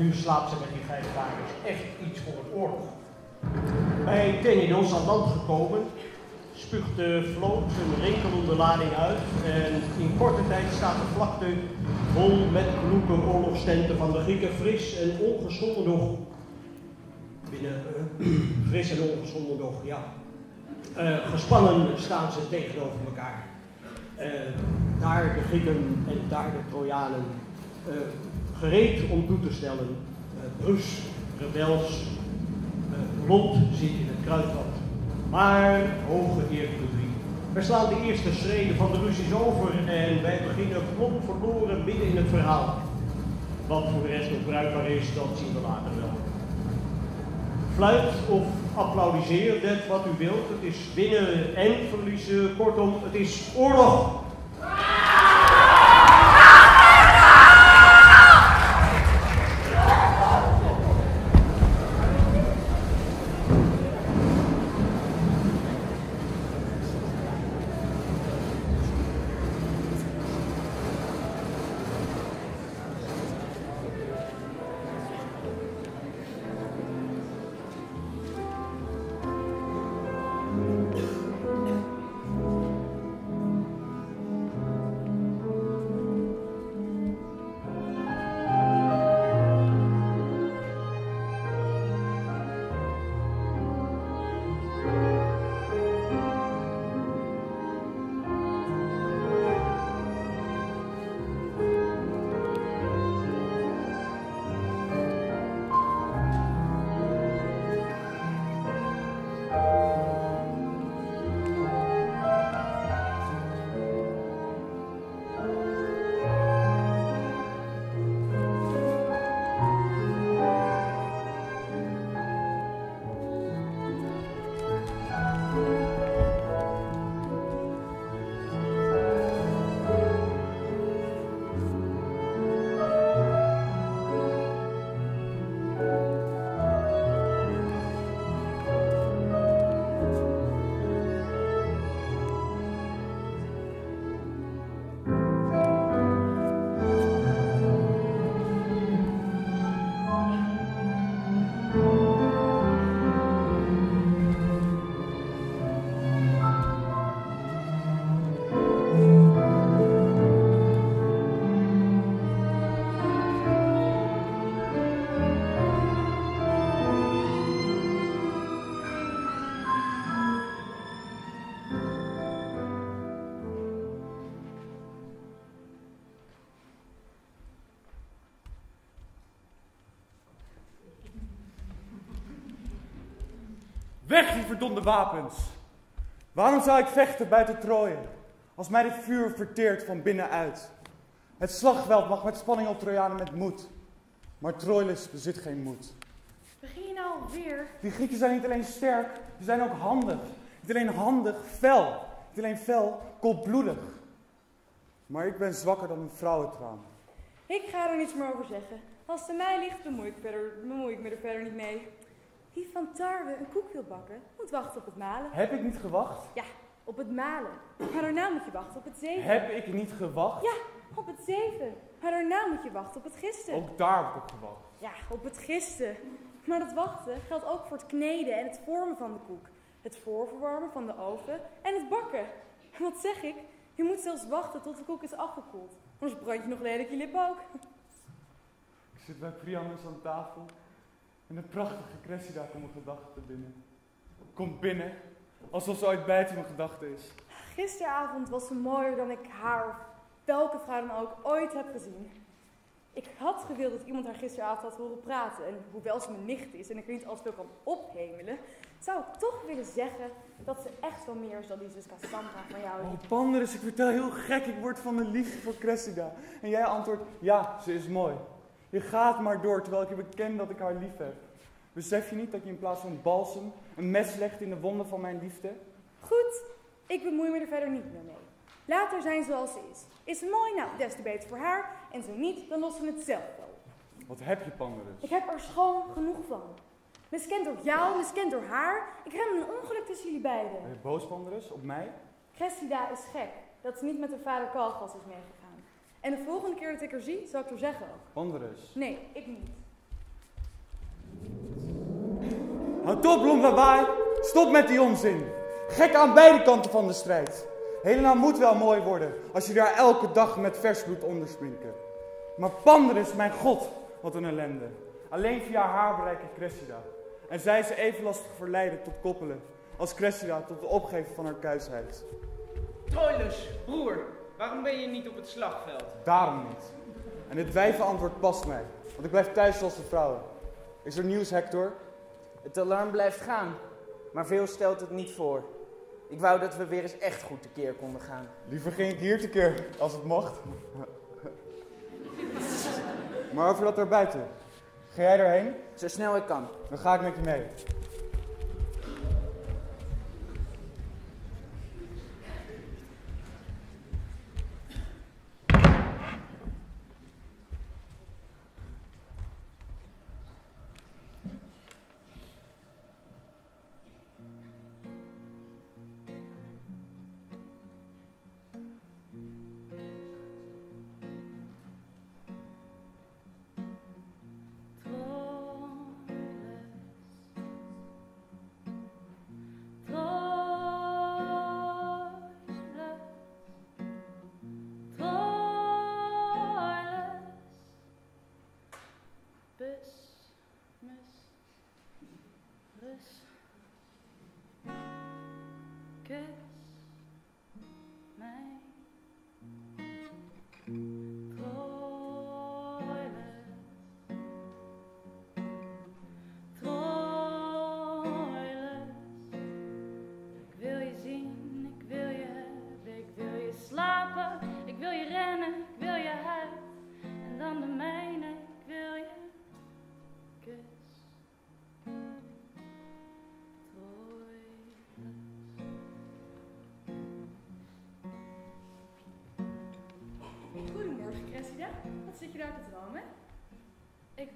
nu slaapt ze met die vijf dames echt iets voor een oorlog. Bij Tenedos aan land gekomen, spuugt de vloot een rinkelende lading uit en in korte tijd staat de vlakte vol met kloeke oorlogstenten van de Grieken fris en ongeschonden nog. Binnen uh, fris en ongeschonden nog, ja. Uh, gespannen staan ze tegenover elkaar. Uh, daar de Grieken en daar de Trojanen gereed om toe te stellen. Brus, rebels, Lot zit in het kruidvat. Maar, hoge eerbied, we slaan de eerste schreden van de Russisch over en wij beginnen plom verloren midden in het verhaal. Wat voor de rest nog bruikbaar is, dat zien we later wel. Fluit of applaudisseer, net wat u wilt. Het is winnen en verliezen. Kortom, het is oorlog. Weg die verdomde wapens! Waarom zou ik vechten buiten Troje, als mij dit vuur verteert van binnenuit? Het slagveld mag met spanning op Trojanen met moed, maar Troilus bezit geen moed. Begin je nou alweer? Die Grieken zijn niet alleen sterk, ze zijn ook handig. Niet alleen handig, fel. Niet alleen fel, koelbloedig. Maar ik ben zwakker dan een vrouwentraan. Ik ga er niets meer over zeggen. Als het aan mij ligt, bemoei ik, verder, bemoei ik me er verder niet mee. Wie van tarwe een koek wil bakken, moet wachten op het malen. Heb ik niet gewacht? Ja, op het malen. Maar daarna moet je wachten op het zeven. Heb ik niet gewacht? Ja, op het zeven. Maar daarna moet je wachten op het gisten. Ook daar heb ik gewacht. Ja, op het gisten. Maar dat wachten geldt ook voor het kneden en het vormen van de koek. Het voorverwarmen van de oven en het bakken. Wat zeg ik? Je moet zelfs wachten tot de koek is afgekoeld. Anders brand je nog lelijk je lip ook. Ik zit bij Priamus aan tafel en een prachtige Cressida komt mijn gedachten binnen. Komt binnen, alsof ze ooit bijt in mijn gedachten is. Gisteravond was ze mooier dan ik haar, of welke vrouw dan ook, ooit heb gezien. Ik had gewild dat iemand haar gisteravond had horen praten. En hoewel ze mijn nicht is en ik er niet als veel kan ophemelen, zou ik toch willen zeggen dat ze echt wel meer is dan die zus Cassandra van jou. Oh, Pandarus, ik vertel heel gek, ik word van de liefde voor Cressida. En jij antwoordt, ja, ze is mooi. Je gaat maar door, terwijl ik je beken dat ik haar lief heb. Besef je niet dat je in plaats van balsem een mes legt in de wonden van mijn liefde? Goed, ik bemoei me er verder niet meer mee. Laat haar zijn zoals ze is. Is ze mooi? Nou, des te beter voor haar. En zo niet, dan lossen we het zelf wel op. Wat heb je, Pandarus? Ik heb er schoon genoeg van. Miskend door jou, miskend door haar. Ik rem een ongeluk tussen jullie beiden. Ben je boos, Pandarus, op mij? Cressida is gek dat ze niet met haar vader Calgas is meegegaan. En de volgende keer dat ik haar zie, zal ik haar zeggen ook. Nee, ik niet. Houd op, Blombabaai. Stop met die onzin. Gek aan beide kanten van de strijd. Helena moet wel mooi worden als je daar elke dag met vers bloed ondersprinken. Maar Pandarus, mijn god, wat een ellende. Alleen via haar bereik ik Cressida. En zij is even lastig verleiden tot koppelen als Cressida tot het opgeven van haar kuisheid. Troilus, broer, waarom ben je niet op het slagveld? Daarom niet. En dit wijvenantwoord past mij, want ik blijf thuis zoals de vrouwen. Is er nieuws, Hector? Het alarm blijft gaan, maar veel stelt het niet voor. Ik wou dat we weer eens echt goed tekeer konden gaan. Liever ging ik hier tekeer, als het mocht. Maar over dat daarbuiten. Ga jij erheen? Zo snel ik kan. Dan ga ik met je mee.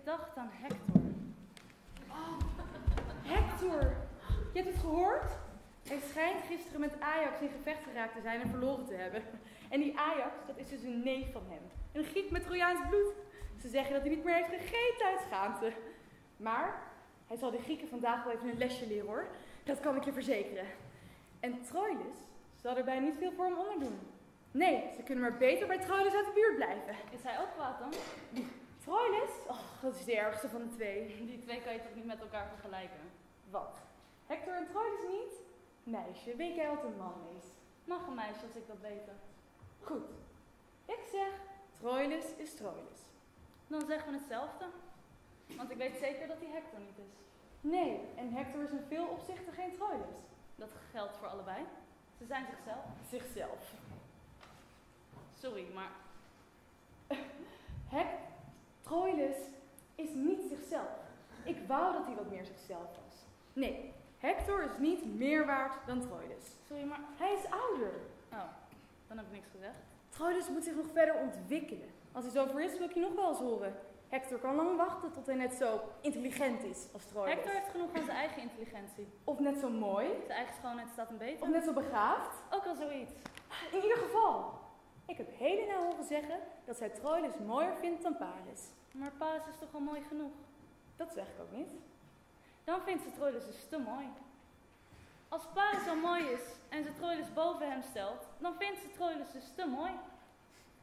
Dacht aan Hector. Hector! Je hebt het gehoord? Hij schijnt gisteren met Ajax in gevecht geraakt te zijn en verloren te hebben. En die Ajax, dat is dus een neef van hem. Een Griek met Trojaans bloed. Ze zeggen dat hij niet meer heeft gegeten uit schaamte. Maar hij zal de Grieken vandaag wel even een lesje leren hoor. Dat kan ik je verzekeren. En Troilus zal er bijna niet veel voor hem onderdoen. Nee, ze kunnen maar beter bij Troilus uit de buurt blijven. Is hij ook kwaad dan? Troilus? Och, dat is de ergste van de twee. Die twee kan je toch niet met elkaar vergelijken? Wat? Hector en Troilus niet? Meisje, weet jij wat een man is? Mag een meisje als ik dat weten. Goed. Ik zeg, Troilus is Troilus. Dan zeggen we hetzelfde. Want ik weet zeker dat hij Hector niet is. Nee, en Hector is in veel opzichten geen Troilus. Dat geldt voor allebei. Ze zijn zichzelf. Zichzelf. Sorry, maar Hec Troilus is niet zichzelf. Ik wou dat hij wat meer zichzelf was. Nee, Hector is niet meer waard dan Troilus. sorry, maar Hij is ouder. oh, dan heb ik niks gezegd. Troilus moet zich nog verder ontwikkelen. Als hij zo ver is, wil ik je nog wel eens horen. Hector kan lang wachten tot hij net zo intelligent is als Troilus. Hector heeft genoeg van zijn eigen intelligentie. Of net zo mooi. Zijn eigen schoonheid staat hem Of beter. net zo begaafd. Ook al zoiets. In ieder geval. Ik heb Helena horen zeggen dat zij Troilus mooier vindt dan Paris. Maar Paris is toch al mooi genoeg? Dat zeg ik ook niet. Dan vindt ze Troilus dus te mooi. Als Paris zo mooi is en ze Troilus boven hem stelt, dan vindt ze Troilus dus te mooi.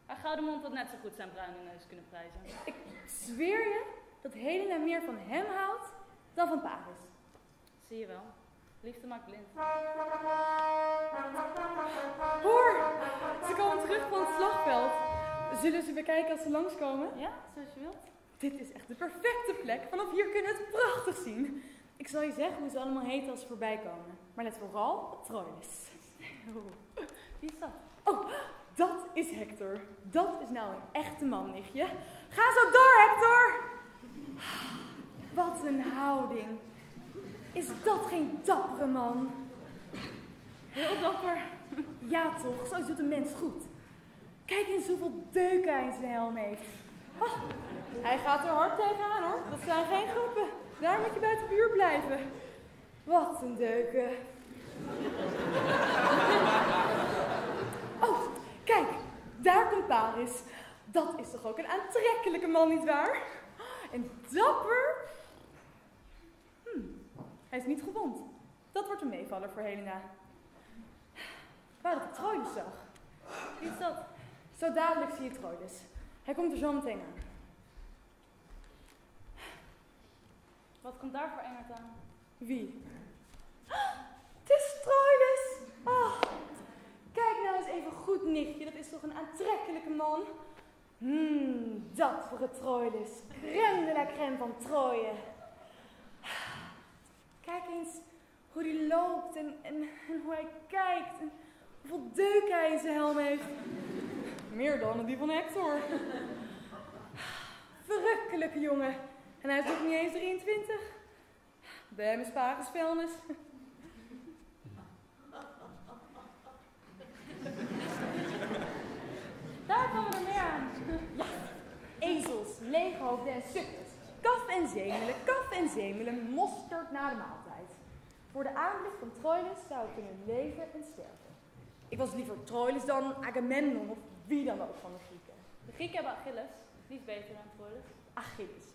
Haar gouden mond had net zo goed zijn bruine neus kunnen prijzen. Ik zweer je dat Helena meer van hem houdt dan van Paris. Zie je wel. Liefde maakt blind. Hoor, ze komen terug van het slagveld. Zullen ze weer kijken als ze langskomen? Ja, zoals je wilt. Dit is echt de perfecte plek. Vanaf hier kunnen we het prachtig zien. Ik zal je zeggen hoe ze allemaal heten als ze voorbij komen. Maar let vooral op Troilus. Oh, Wie is dat? Oh, dat is Hector. Dat is nou een echte man, nichtje. Ga zo door, Hector! Wat een houding. Is dat geen dappere man? Heel dapper. Ja toch, zo doet een mens goed. Kijk eens hoeveel deuken hij in zijn helm heeft. Oh, hij gaat er hard tegenaan hoor. Dat zijn geen grappen. Daar moet je buiten de buurt blijven. Wat een deuken. Oh, kijk, daar komt Paris. Dat is toch ook een aantrekkelijke man, nietwaar? En dapper. Hij is niet gewond. Dat wordt een meevaller voor Helena. Waar dat ik Troilus zag. Wie is dat? Zo dadelijk zie je Troilus. Hij komt er zo meteen aan. Wat komt daar voor engert aan? Wie? Het is Troilus! Oh, kijk nou eens even goed, nichtje. Dat is toch een aantrekkelijke man? Hmm, dat voor het Troilus. Crème de la crème van Troje. Kijk eens hoe hij loopt en, en, hoe hij kijkt. En hoeveel deuk hij in zijn helm heeft. Meer dan die van Hector. Verrukkelijke jongen. En hij is nog niet eens 23. Bij hem is. Daar komen er meer aan. Ezels, leeghoofden en sukkers. En zemelen, kaf en zemelen, mosterd na de maaltijd. Voor de aanblik van Troilus zou ik kunnen leven en sterven. Ik was liever Troilus dan Agamemnon of wie dan ook van de Grieken. De Grieken hebben Achilles. Is beter dan Troilus. Achilles.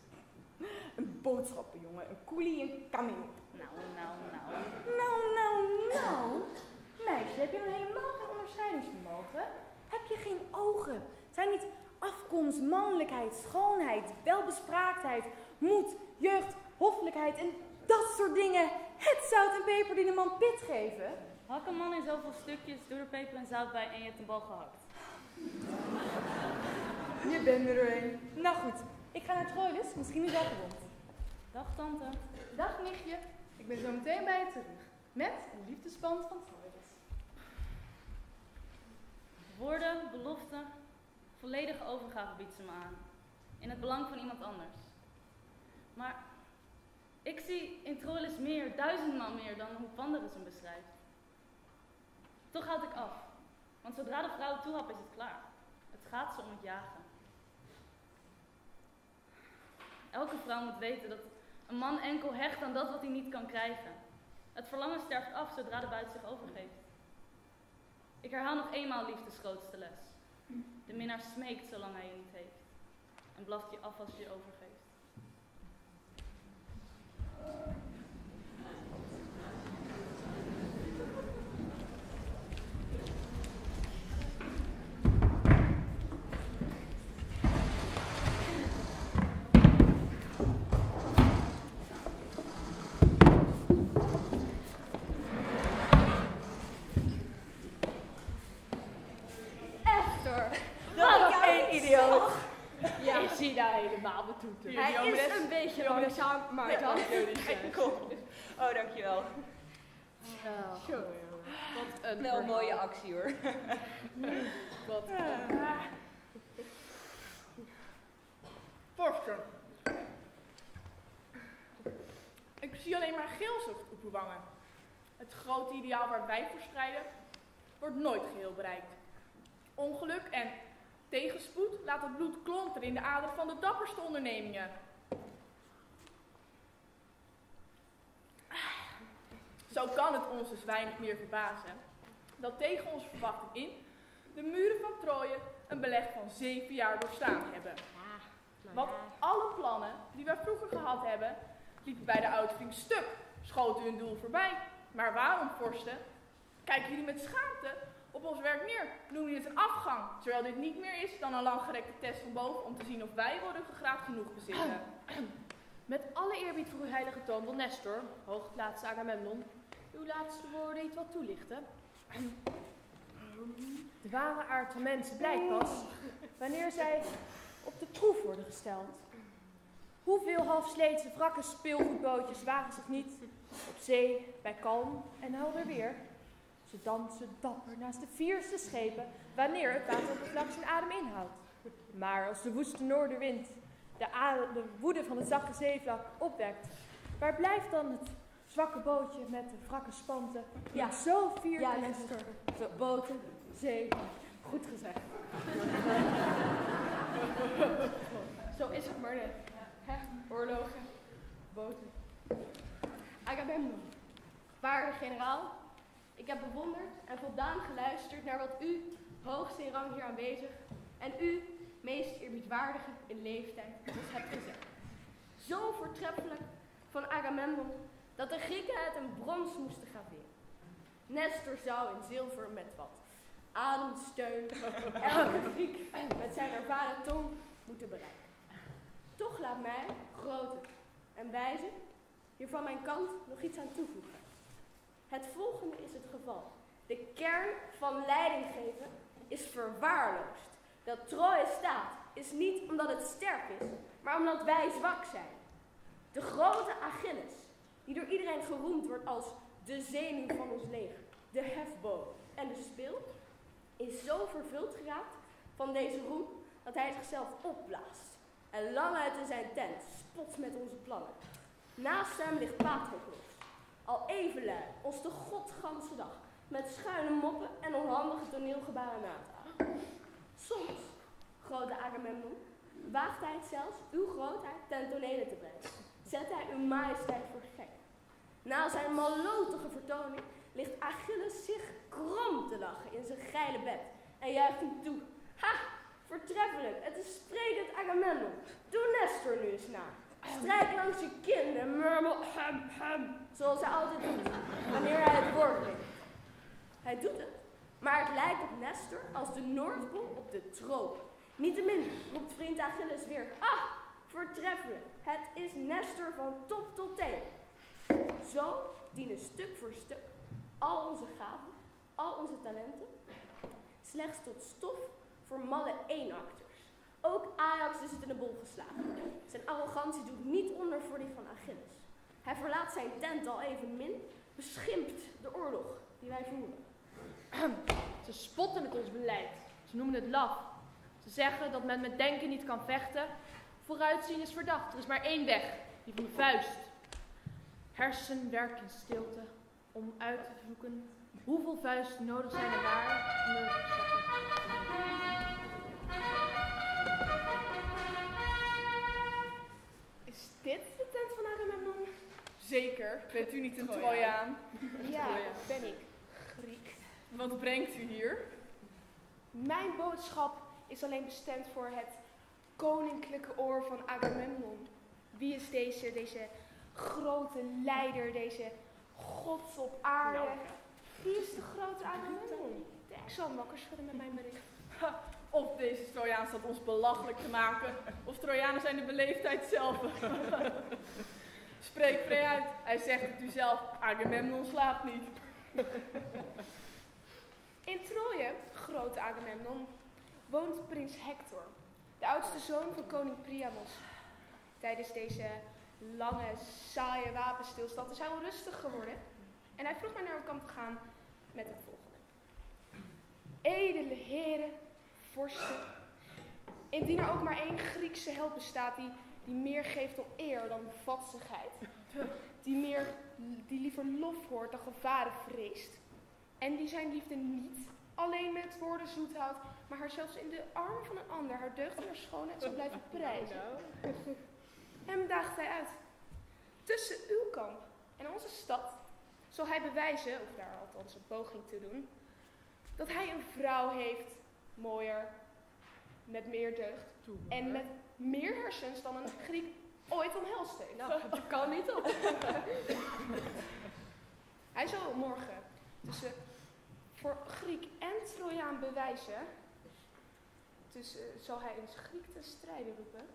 Een boodschappenjongen, een koelie, een kameel. Nou, nou, nou. Nou, nou, nou. Meisje, heb je dan helemaal geen onderscheidingsvermogen? Heb je geen ogen? Zijn niet afkomst, mannelijkheid, schoonheid, welbespraaktheid, moed, jeugd, hoffelijkheid en dat soort dingen het zout en peper die de man pit geven? Hak een man in zoveel stukjes, doe er peper en zout bij en je hebt een bal gehakt. Je bent er een. Nou goed, ik ga naar Troilus, misschien is hij gewond. Dag tante. Dag nichtje, ik ben zo meteen bij je terug. Met een liefdesband van Troilus. Woorden, beloften, volledige overgave biedt ze me aan. In het belang van iemand anders. Maar ik zie in Troilus meer, duizendmaal meer dan hoe Pandarus hem beschrijft. Toch houd ik af. Want zodra de vrouw toehapt is het klaar. Het gaat ze om het jagen. Elke vrouw moet weten dat een man enkel hecht aan dat wat hij niet kan krijgen. Het verlangen sterft af zodra de buit zich overgeeft. Ik herhaal nog eenmaal liefdes grootste les. De minnaar smeekt zolang hij je niet heeft. En blaft je af als je je overgeeft. Echter, Dat wat was een één idioot. Ja. Ik zie daar helemaal betoeterd. Hij is een beetje langzaam, maar dan... Kom. Oh, dankjewel. Zo. Wat een Wel een mooie actie hoor. Wat Vorsten. Ik zie alleen maar geelzucht op uw wangen. Het grote ideaal waar wij voor strijden, wordt nooit geheel bereikt. Ongeluk en tegenspoed laat het bloed klonteren in de aderen van de dapperste ondernemingen. Zo kan het ons dus weinig meer verbazen dat tegen onze verwachting in de muren van Troje een beleg van zeven jaar doorstaan hebben. Want alle plannen die wij vroeger gehad hebben, liepen bij de uitvinding stuk, schoten hun doel voorbij. Maar waarom, vorsten? Kijken jullie met schaamte op ons werk neer? Noemen jullie het een afgang, terwijl dit niet meer is dan een langgerekte test van boven om te zien of wij worden gegraad genoeg bezitten? Met alle eerbied voor uw heilige toon wil Nestor, hooggeplaatste Agamemnon, uw laatste woorden iets wat toelichten. De ware aard van mensen blijkt pas wanneer zij op de proef worden gesteld. Hoeveel halfsleetse wrakke speelgoedbootjes wagen zich niet op zee bij kalm en helder weer? Ze dansen dapper naast de vierste schepen wanneer het wateroppervlak zijn adem inhoudt. Maar als de woeste noordenwind de, ade- de woede van het zachte zeevlak opwekt, waar blijft dan het zwakke bootje met de wrakke spanten? Ja. zo vier Ja, Nestor. Zo, boten, zee. Goed gezegd. Zo is het maar net. Hè? Oorlogen, boten. Agamemnon, waarde generaal, ik heb bewonderd en voldaan geluisterd naar wat u, hoogst in rang hier aanwezig, en u, meest eerbiedwaardige in leeftijd, dus hebt gezegd. Zo voortreffelijk van Agamemnon dat de Grieken het in brons moesten graveren. Nestor zou in zilver met wat ademsteun elke Griek met zijn ervaren tong moeten bereiken. Toch laat mij, grote en wijze, hier van mijn kant nog iets aan toevoegen. Het volgende is het geval. De kern van leidinggeven is verwaarloosd. Dat Troje staat is niet omdat het sterk is, maar omdat wij zwak zijn. De grote Achilles, die door iedereen geroemd wordt als de zenuw van ons leger, de hefboom en de spil, is zo vervuld geraakt van deze roem dat hij zichzelf opblaast en lang uit in zijn tent spot met onze plannen. Naast hem ligt Patroclus, al even lui, ons de godganse dag, met schuine moppen en onhandige toneelgebaren na te. Soms, grote Agamemnon, waagt hij het zelfs uw grootheid ten tonele te brengen. Zet hij uw majesteit voor gek. Na zijn malotige vertoning ligt Achilles zich krom te lachen in zijn geile bed en juicht hem toe. Ha! Voortreffelijk, het is sprekend Agamemnon. Doe Nestor nu eens na. Strijk langs je kin en murmel hem, hem, zoals hij altijd doet, wanneer hij het woord neemt. Hij doet het, maar het lijkt op Nestor als de Noordpool op de tropen. Niettemin roept vriend Achilles weer, ah, voortreffelijk, het is Nestor van top tot teen. Zo dienen stuk voor stuk al onze gaven, al onze talenten, slechts tot stof voor malle eenakters. Ook Ajax is het in de bol geslagen. Zijn arrogantie doet niet onder voor die van Achilles. Hij verlaat zijn tent al even min, beschimpt de oorlog die wij voeren. Ze spotten met ons beleid. Ze noemen het laf. Ze zeggen dat men met denken niet kan vechten. Vooruitzien is verdacht. Er is maar één weg, die van de vuist. Hersenwerk in stilte om uit te zoeken hoeveel vuisten nodig zijn en waar om er te. Is dit de tent van Agamemnon? Zeker, bent u niet een Trojaan? Ja, ben ik. Griek. Wat brengt u hier? Mijn boodschap is alleen bestemd voor het koninklijke oor van Agamemnon. Wie is deze, deze grote leider, deze god op aarde? Wie is de grote Agamemnon? Ik zal hem wakker schudden met mijn bericht. Ha, Of deze Trojaan staat ons belachelijk te maken, of Trojanen zijn de beleefdheid zelf. Spreek vrij uit. Hij zegt het u zelf, Agamemnon slaapt niet. In Troje, grote Agamemnon, woont prins Hector, de oudste zoon van koning Priamos. Tijdens deze lange, saaie wapenstilstand. Is hij onrustig geworden. En hij vroeg mij naar een kamp te gaan met het volgende. Edele heren, vorsten, indien er ook maar één Griekse held bestaat die, die meer geeft om eer dan vastigheid, die, meer, die liever lof hoort dan gevaren vreest, en die zijn liefde niet alleen met woorden zoet houdt, maar haar zelfs in de arm van een ander, haar deugd en haar schoonheid blijven prijzen. Hem daagt hij uit. Tussen uw kamp en onze stad zal hij bewijzen, of daar althans een poging te doen, dat hij een vrouw heeft, mooier, met meer deugd en met meer hersens dan een Griek ooit omhelst heeft. Nou, dat kan niet op. hij zal morgen tussen voor Griek en Trojaan bewijzen. Dus eh, zal hij eens Griek ten strijde roepen.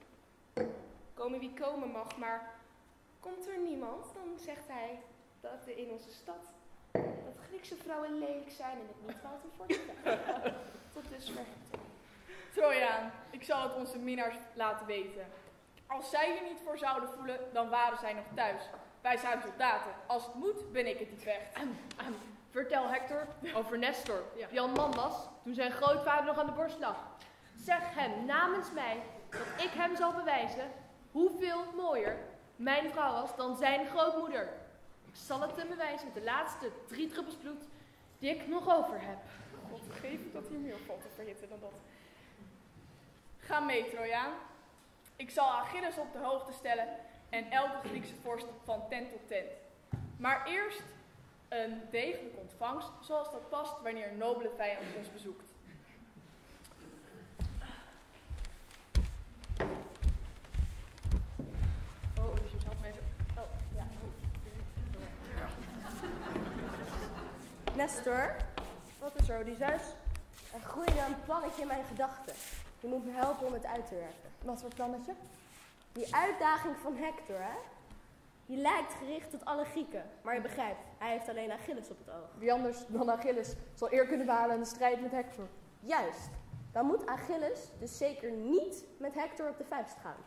Komen wie komen mag, maar komt er niemand, dan zegt hij dat er in onze stad dat Griekse vrouwen lelijk zijn en het niet valt te vechten. Tot dusver. Trojaan, ik zal het onze minnaars laten weten. Als zij hier niet voor zouden voelen, dan waren zij nog thuis. Wij zijn soldaten. Als het moet, ben ik het die vecht. Vertel Hector over Nestor, die al man was toen zijn grootvader nog aan de borst lag. Zeg hem namens mij dat ik hem zal bewijzen hoeveel mooier mijn vrouw was dan zijn grootmoeder. Ik zal het hem bewijzen met de laatste drie druppels bloed die ik nog over heb. God geef dat hier meer valt te verhitten dan dat. Ga mee, Trojaan. Ik zal Achilles op de hoogte stellen en elke Griekse vorst van tent tot tent. Maar eerst een degelijke ontvangst, zoals dat past wanneer een nobele vijand ons bezoekt. Oh, dus je helpt me even. Oh, ja. Nestor, Wat is er, Odysseus? er groeide een plannetje in mijn gedachten. Je moet me helpen om het uit te werken. Wat voor plannetje? Die uitdaging van Hector, hè? Die lijkt gericht tot alle Grieken. Maar je begrijpt, hij heeft alleen Achilles op het oog. Wie anders dan Achilles zal eer kunnen behalen in de strijd met Hector. Juist. Dan moet Achilles dus zeker niet met Hector op de vuist gaan.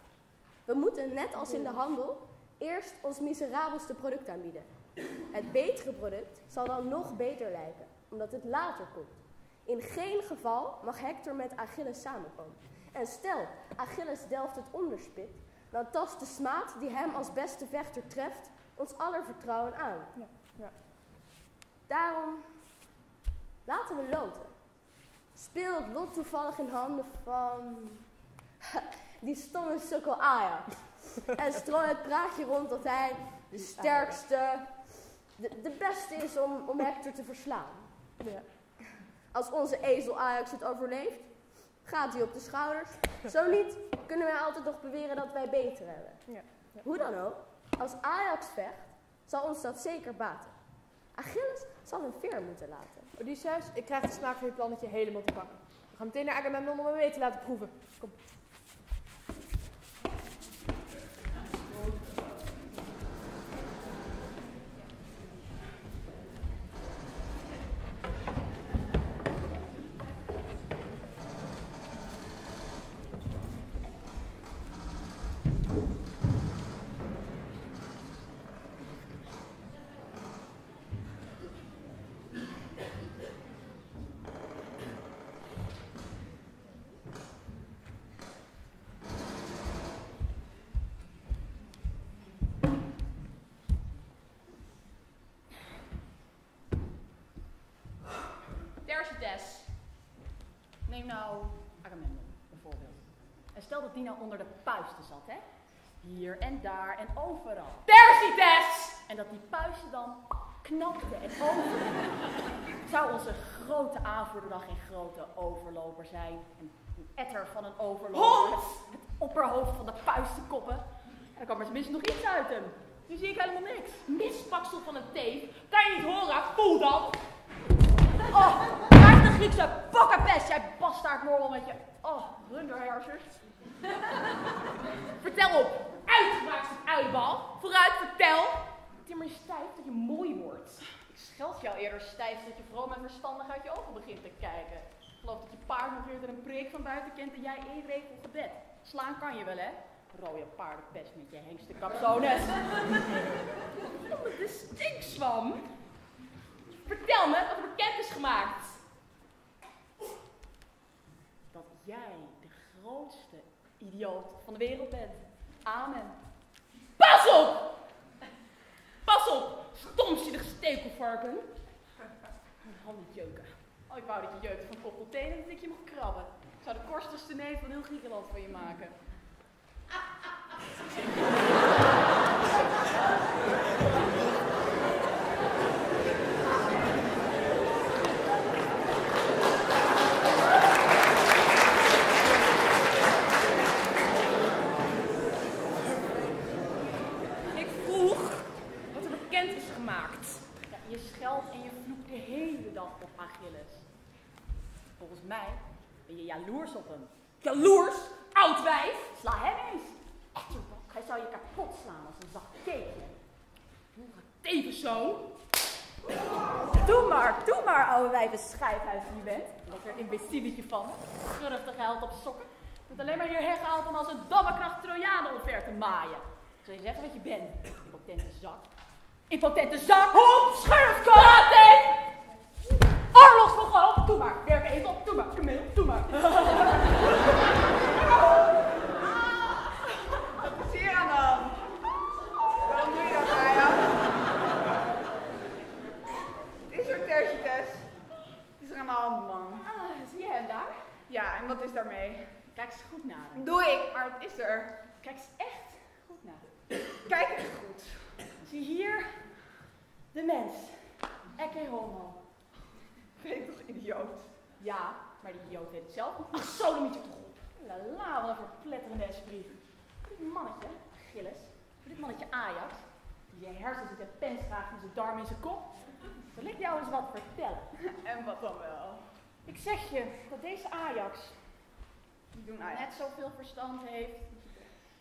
We moeten, net als in de handel, eerst ons miserabelste product aanbieden. Het betere product zal dan nog beter lijken, omdat het later komt. In geen geval mag Hector met Achilles samenkomen. En stel, Achilles delft het onderspit, dan tast de smaad die hem als beste vechter treft ons aller vertrouwen aan. Ja, ja. Daarom laten we loten. Speel het lot toevallig in handen van die stomme sukkel Ajax. En strooi het praatje rond dat hij de sterkste, de, de beste is om, om Hector te verslaan. Ja. Als onze ezel Ajax het overleeft, gaat hij op de schouders. Zo niet, kunnen wij altijd nog beweren dat wij beter hebben. Ja, ja. Hoe dan ook, als Ajax vecht, zal ons dat zeker baten. Achilles zal een veer moeten laten. Odysseus, ik krijg de smaak van je plannetje helemaal te pakken. We gaan meteen naar Agamemnon om hem mee te laten proeven. Kom. Tercites. Neem nou Agamemnon bijvoorbeeld. En stel dat die nou onder de puisten zat, hè? Hier en daar en overal. Tercites! En dat die puisten dan knapte en over. Zou onze grote aanvoerder dan geen grote overloper zijn? Een een etter van een overloper. Hond! Het opperhoofd van de puistenkoppen. En dan kwam er tenminste nog iets uit hem. Nu zie ik helemaal niks. Mispaksel van een teef. Kan je niet horen? Voel dan! Oh, waar is de Griekse bokkenpest, jij bastaardmorrel met je... Oh, runderhersers. Vertel op! Uitgemaakte uibal! Vooruit, vertel! Timmer je stijf dat je mooi wordt. Ik scheld jou eerder stijf dat je vroom en verstandig uit je ogen begint te kijken. Ik geloof dat je paard nog eerder een preek van buiten kent en jij één regel gebed. Slaan kan je wel, hè? Rode paardenpest met je hengste capsones. De stinkswam! Vertel me wat er bekend is gemaakt. Dat jij de grootste idioot van de wereld bent. Amen. Pas op! Pas op, stomzinnig stekelvarken. Mijn handen jeuken. Oh, ik wou dat je jeukte van kop tot dat ik je mocht krabben. Ik zou de kortste neef van heel Griekenland van je maken. Ik vroeg wat er bekend is gemaakt. Ja, je scheldt en je vloekt de hele dag op Achilles. Volgens mij ben je jaloers op hem. Jaloers, oud wijf. Sla hem eens. Etterbok, hij zou je kapot slaan als een zacht cakeje. Tevenzoon. Doe maar, doe maar, oude wijve schijfhuis die je bent. Lekker imbecilletje van me. Schurftig geld op sokken. Bent alleen maar hierheen gehaald om als een dammekracht Trojanen omver te maaien. Zal je zeggen wat je bent. Impotente zak. Impotente zak! Hond! Schurfkop! Oorlogsvogel! Doe maar. Werk even op. Doe maar. Kameel. Doe maar. Wat is hier aan de hand? Waarom doe je dat, Maya? Het is er Tertites. Het is er aan de hand, man. Ah, zie je hem daar? Ja, en wat is daarmee? Kijk eens goed naar. Doe ik, maar het is er. Kijk eens echt goed naar. Kijk eens goed. Zie hier de mens. Ecce homo. Ben je toch idioot? Ja, maar die idioot weet het zelf niet. Ach, zo, dan moet je toch op. La la, wat een verpletterende esprit. Voor dit mannetje, Gilles, voor dit mannetje Ajax, die zijn hersens zit en pens draagt in zijn darm in zijn kop, zal ik jou eens wat vertellen. En wat dan wel? Ik zeg je dat deze Ajax Die doen Ajax. net zoveel verstand heeft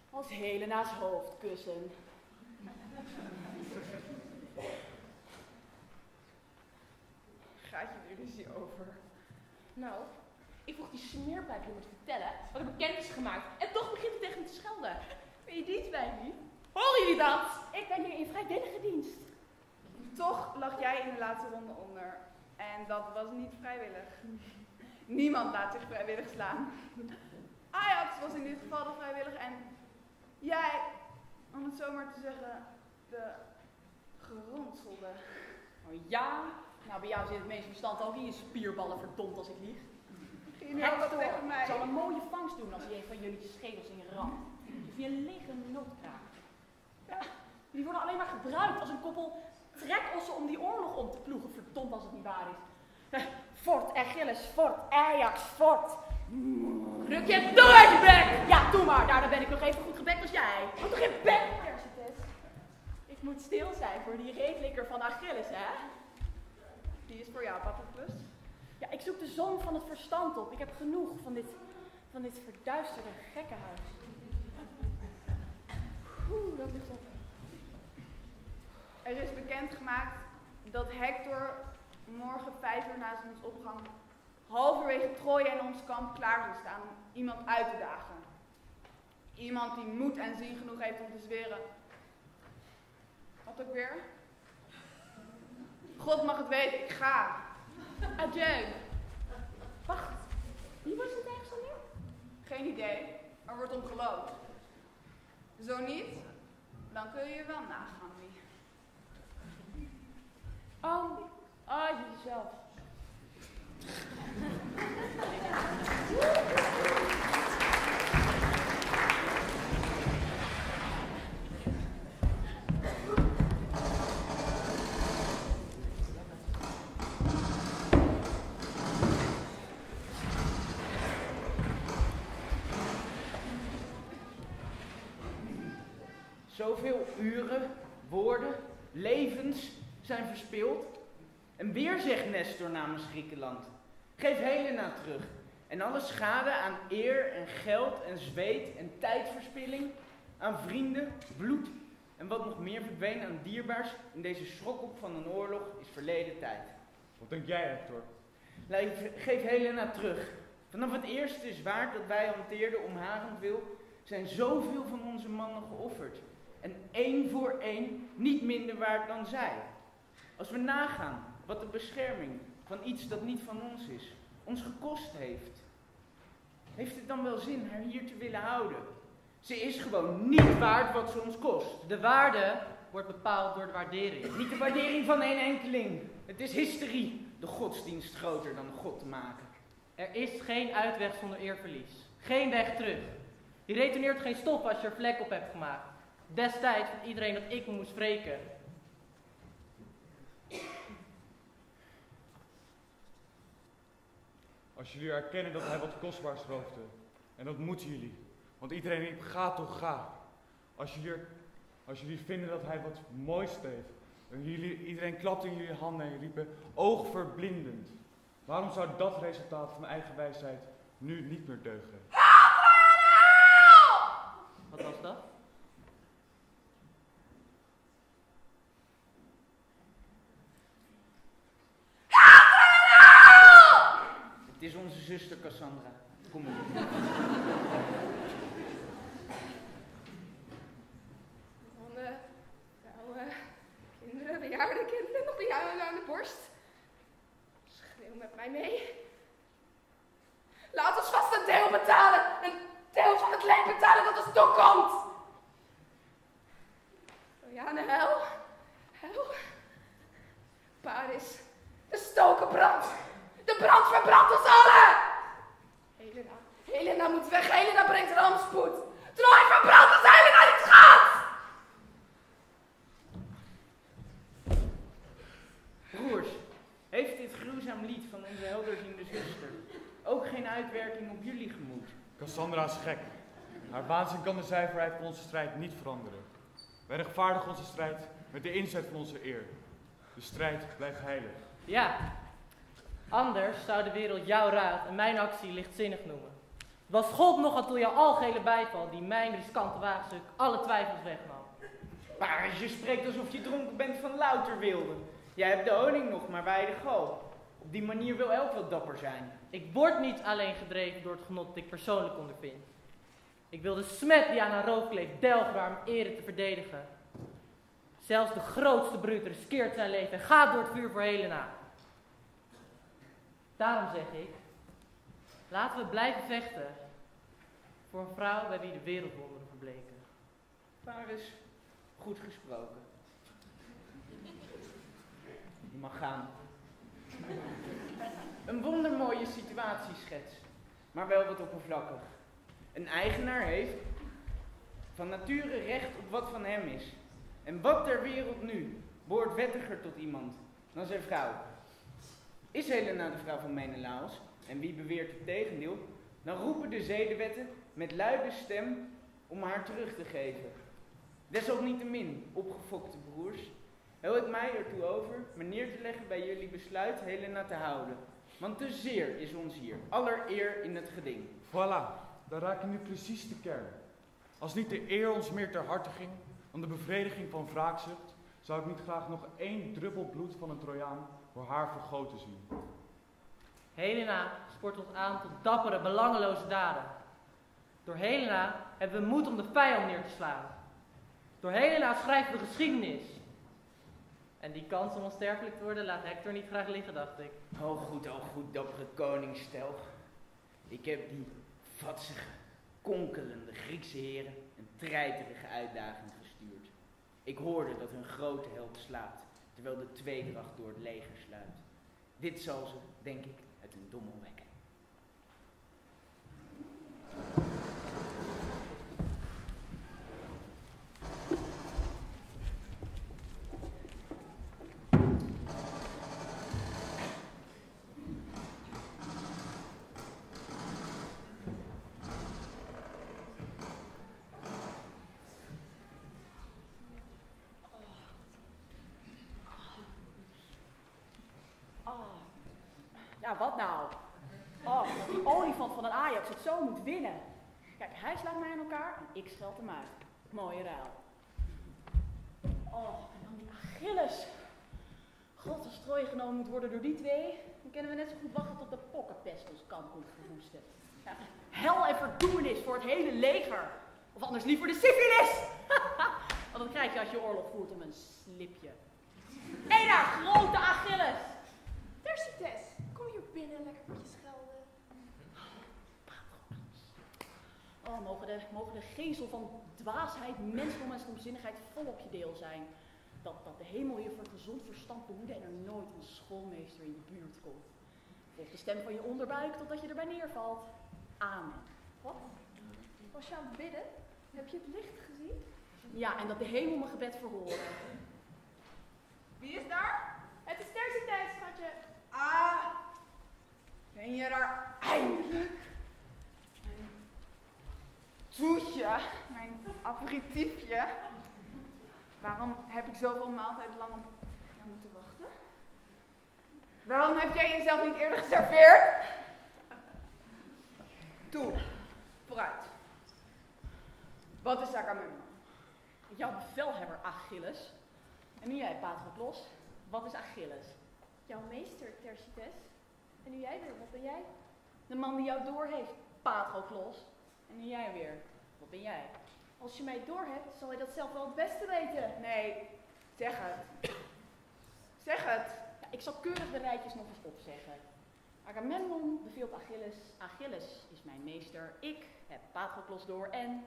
als Helena's hoofdkussen. Gaat je ruzie over? Nou, ik vroeg die smeerpijp om te vertellen wat er bekend is gemaakt. En toch begint hij tegen me te schelden. Ben je dienstbij niet? Horen jullie dat? Ik ben hier in vrijwillige dienst. Toch lag jij in de laatste ronde onder. En dat was niet vrijwillig. Niemand laat zich vrijwillig slaan. Ajax was in dit geval de vrijwillig en jij, om het zo maar te zeggen, de geronselde. Oh ja? Nou, bij jou zit het meeste verstand ook in je spierballen, verdomd als ik lieg. Hector tegen mij? zal een mooie vangst doen als hij een van jullie schedels in ram. Of je een lege noodkraak. Ja, die worden alleen maar gebruikt als een koppel trekossen om die oorlog om te ploegen, verdomd als het niet waar is. Eh, Fort Achilles, Fort Ajax, Fort. Ruk je door uit je bek! Ja, doe maar, daarna ben ik nog even goed gebekt als jij. Wat toch geen bek, Tercites? Ik moet stil zijn voor die reetlikker van Achilles, hè? Die is voor jou, Patroclus. Ja, ik zoek de zon van het verstand op. Ik heb genoeg van dit, van dit verduisterde gekkenhuis. Oeh, dat ligt op. Er is bekendgemaakt dat Hector morgen vijf uur na zijn opgang halverwege Troje en ons kamp klaar zal staan om iemand uit te dagen. Iemand die moed en zin genoeg heeft om te zweren. Wat ook weer? God mag het weten, ik ga. Adieu. Wacht, wie was het tegenstander? Geen idee, er wordt om geloofd. Zo niet, dan kun je wel nagaan wie. Oh, ah, jezelf. Verspild. En weer zegt Nestor namens Griekenland: Geef Helena terug. En alle schade aan eer en geld en zweet en tijdverspilling, aan vrienden, bloed en wat nog meer verdween aan dierbaars in deze schrokhoek van een oorlog is verleden tijd. Wat denk jij, Hector? Geef Helena terug. Vanaf het eerste zwaard dat wij hanteerden om harentwil zijn zoveel van onze mannen geofferd. En één voor één niet minder waard dan zij. Als we nagaan wat de bescherming van iets dat niet van ons is, ons gekost heeft. Heeft het dan wel zin haar hier te willen houden? Ze is gewoon niet waard wat ze ons kost. De waarde wordt bepaald door de waardering. Niet de waardering van één enkeling. Het is hysterie de godsdienst groter dan God te maken. Er is geen uitweg zonder eerverlies. Geen weg terug. Je retourneert geen stof als je er vlek op hebt gemaakt. Destijds vond iedereen dat ik me moest wreken. Als jullie erkennen dat hij wat kostbaars roofde. En dat moeten jullie. Want iedereen riep, ga toch, ga. Als jullie, als jullie vinden dat hij wat moois deed. En jullie, iedereen klapte in jullie handen en riepen, oogverblindend. Waarom zou dat resultaat van eigen wijsheid nu niet meer deugen? Wat was dat? Zuster Cassandra. Kom. Haar waanzin kan de zuiverheid van onze strijd niet veranderen. Wij rechtvaardigen onze strijd met de inzet van onze eer. De strijd blijft heilig. Ja, anders zou de wereld jouw raad en mijn actie lichtzinnig noemen. Was God nog al toe jouw algehele bijval die mijn riskante waagstuk alle twijfels wegnam. Maar je spreekt alsof je dronken bent van louter wilde. Jij hebt de honing nog, maar wij de gal. Op die manier wil elk wel dapper zijn. Ik word niet alleen gedreven door het genot dat ik persoonlijk ondervind. Ik wil de smet die aan haar roof kleeft waar om ere te verdedigen. Zelfs de grootste bruut riskeert zijn leven en gaat door het vuur voor Helena. Daarom zeg ik, laten we blijven vechten voor een vrouw bij wie de wereldwonderen verbleken. Paris, goed gesproken. Je mag gaan. Een wondermooie situatieschets, maar wel wat oppervlakkig. Een eigenaar heeft van nature recht op wat van hem is. En wat ter wereld nu behoort wettiger tot iemand dan zijn vrouw. Is Helena de vrouw van Menelaos, en wie beweert het tegendeel, dan roepen de zedewetten met luide stem om haar terug te geven. Desalniettemin, opgefokte broers, hel ik mij ertoe over me neer te leggen bij jullie besluit Helena te houden. Want te zeer is ons hier, allereer in het geding. Voilà, daar raak je nu precies de kern. Als niet de eer ons meer ter harte ging dan de bevrediging van wraakzucht, zou ik niet graag nog één druppel bloed van een Trojaan voor haar vergoten zien. Helena spoort ons aan tot dappere, belangeloze daden. Door Helena hebben we moed om de vijand neer te slaan. Door Helena schrijven we geschiedenis. En die kans om onsterfelijk te worden laat Hector niet graag liggen, dacht ik. Oh goed, oh goed, dappere koningsstel. Ik heb die vatsige, konkelende Griekse heren een treiterige uitdaging gestuurd. Ik hoorde dat hun grote held slaapt, terwijl de tweedracht door het leger sluit. Dit zal ze, denk ik, uit hun dommel wekken. Oh. Ja, wat nou? Oh, die olifant van een Ajax het zo moet winnen. Kijk, hij slaat mij in elkaar en ik scheld hem uit. Mooie ruil. Oh, en dan die Achilles. God, als genomen moet worden door die twee, dan kunnen we net zo goed wachten tot de pokkenpest ons kamp komt verwoesten. Ja, hel en verdoemenis voor het hele leger. Of anders liever de syfilis. Want dat krijg je als je oorlog voert om een slipje. Hé daar, grote Achilles! Kom binnen, lekker met je schelden. Oh, mogen de, mogen de gezel van dwaasheid, mensdom en stomzinnigheid vol op je deel zijn. Dat, dat de hemel je voor gezond verstand behoede en er nooit een schoolmeester in de buurt komt. Volg de stem van je onderbuik totdat je erbij neervalt. Amen. Wat? Was je aan het bidden? Heb je het licht gezien? Ja, en dat de hemel mijn gebed verhoren. Wie is daar? Het is Tercites, schatje. Ah, ben je daar eindelijk? Mijn toetje, mijn aperitiefje. Waarom heb ik zoveel maaltijd lang op jou moeten wachten? Waarom heb jij jezelf niet eerder geserveerd? Toe, vooruit. Wat is Agamemnon? Jouw bevelhebber Achilles. En nu jij, Patroclus. Wat is Achilles? Jouw meester, Tercites. En nu jij weer, wat ben jij? De man die jou doorheeft. Patroklos. En jij weer. Wat ben jij? Als je mij doorhebt, zal je dat zelf wel het beste weten. Nee, zeg het. Zeg het. Ja, ik zal keurig de rijtjes nog eens opzeggen. Agamemnon beveelt Achilles. Achilles is mijn meester. Ik heb Patroklos door en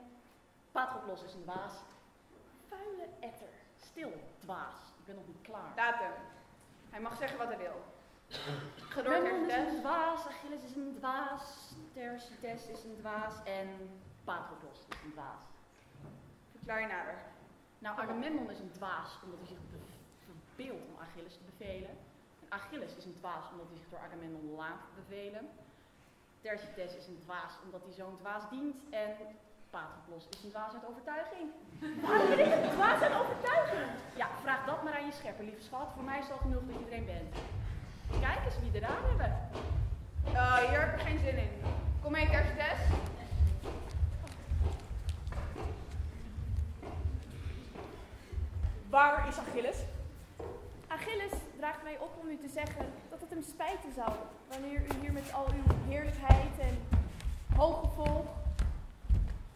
Patroklos is een dwaas. Vuile etter. Stil, dwaas. Ik ben nog niet klaar. Laat hem. Hij mag zeggen wat hij wil. Agamemnon is een dwaas. Achilles is een dwaas. Tercites is een dwaas. En Patroklos is een dwaas. Verklaar je nader. Nou, Agamemnon is een dwaas omdat hij zich be- verbeeldt om Achilles te bevelen. En Achilles is een dwaas omdat hij zich door Agamemnon laat bevelen. Tercites is een dwaas omdat hij zo'n dwaas dient. En Patroklos is een dwaas uit overtuiging. Waarom ben ik een dwaas uit overtuiging? Ja, vraag dat maar aan je schepper, lieve schat. Voor mij is het al genoeg dat je er een bent. Kijk eens wie er aan hebben. Oh, hier heb ik geen zin in. Kom mee, Tercites. Waar is Achilles? Achilles draagt mij op om u te zeggen dat het hem spijten zou wanneer u hier met al uw heerlijkheid en hoge volk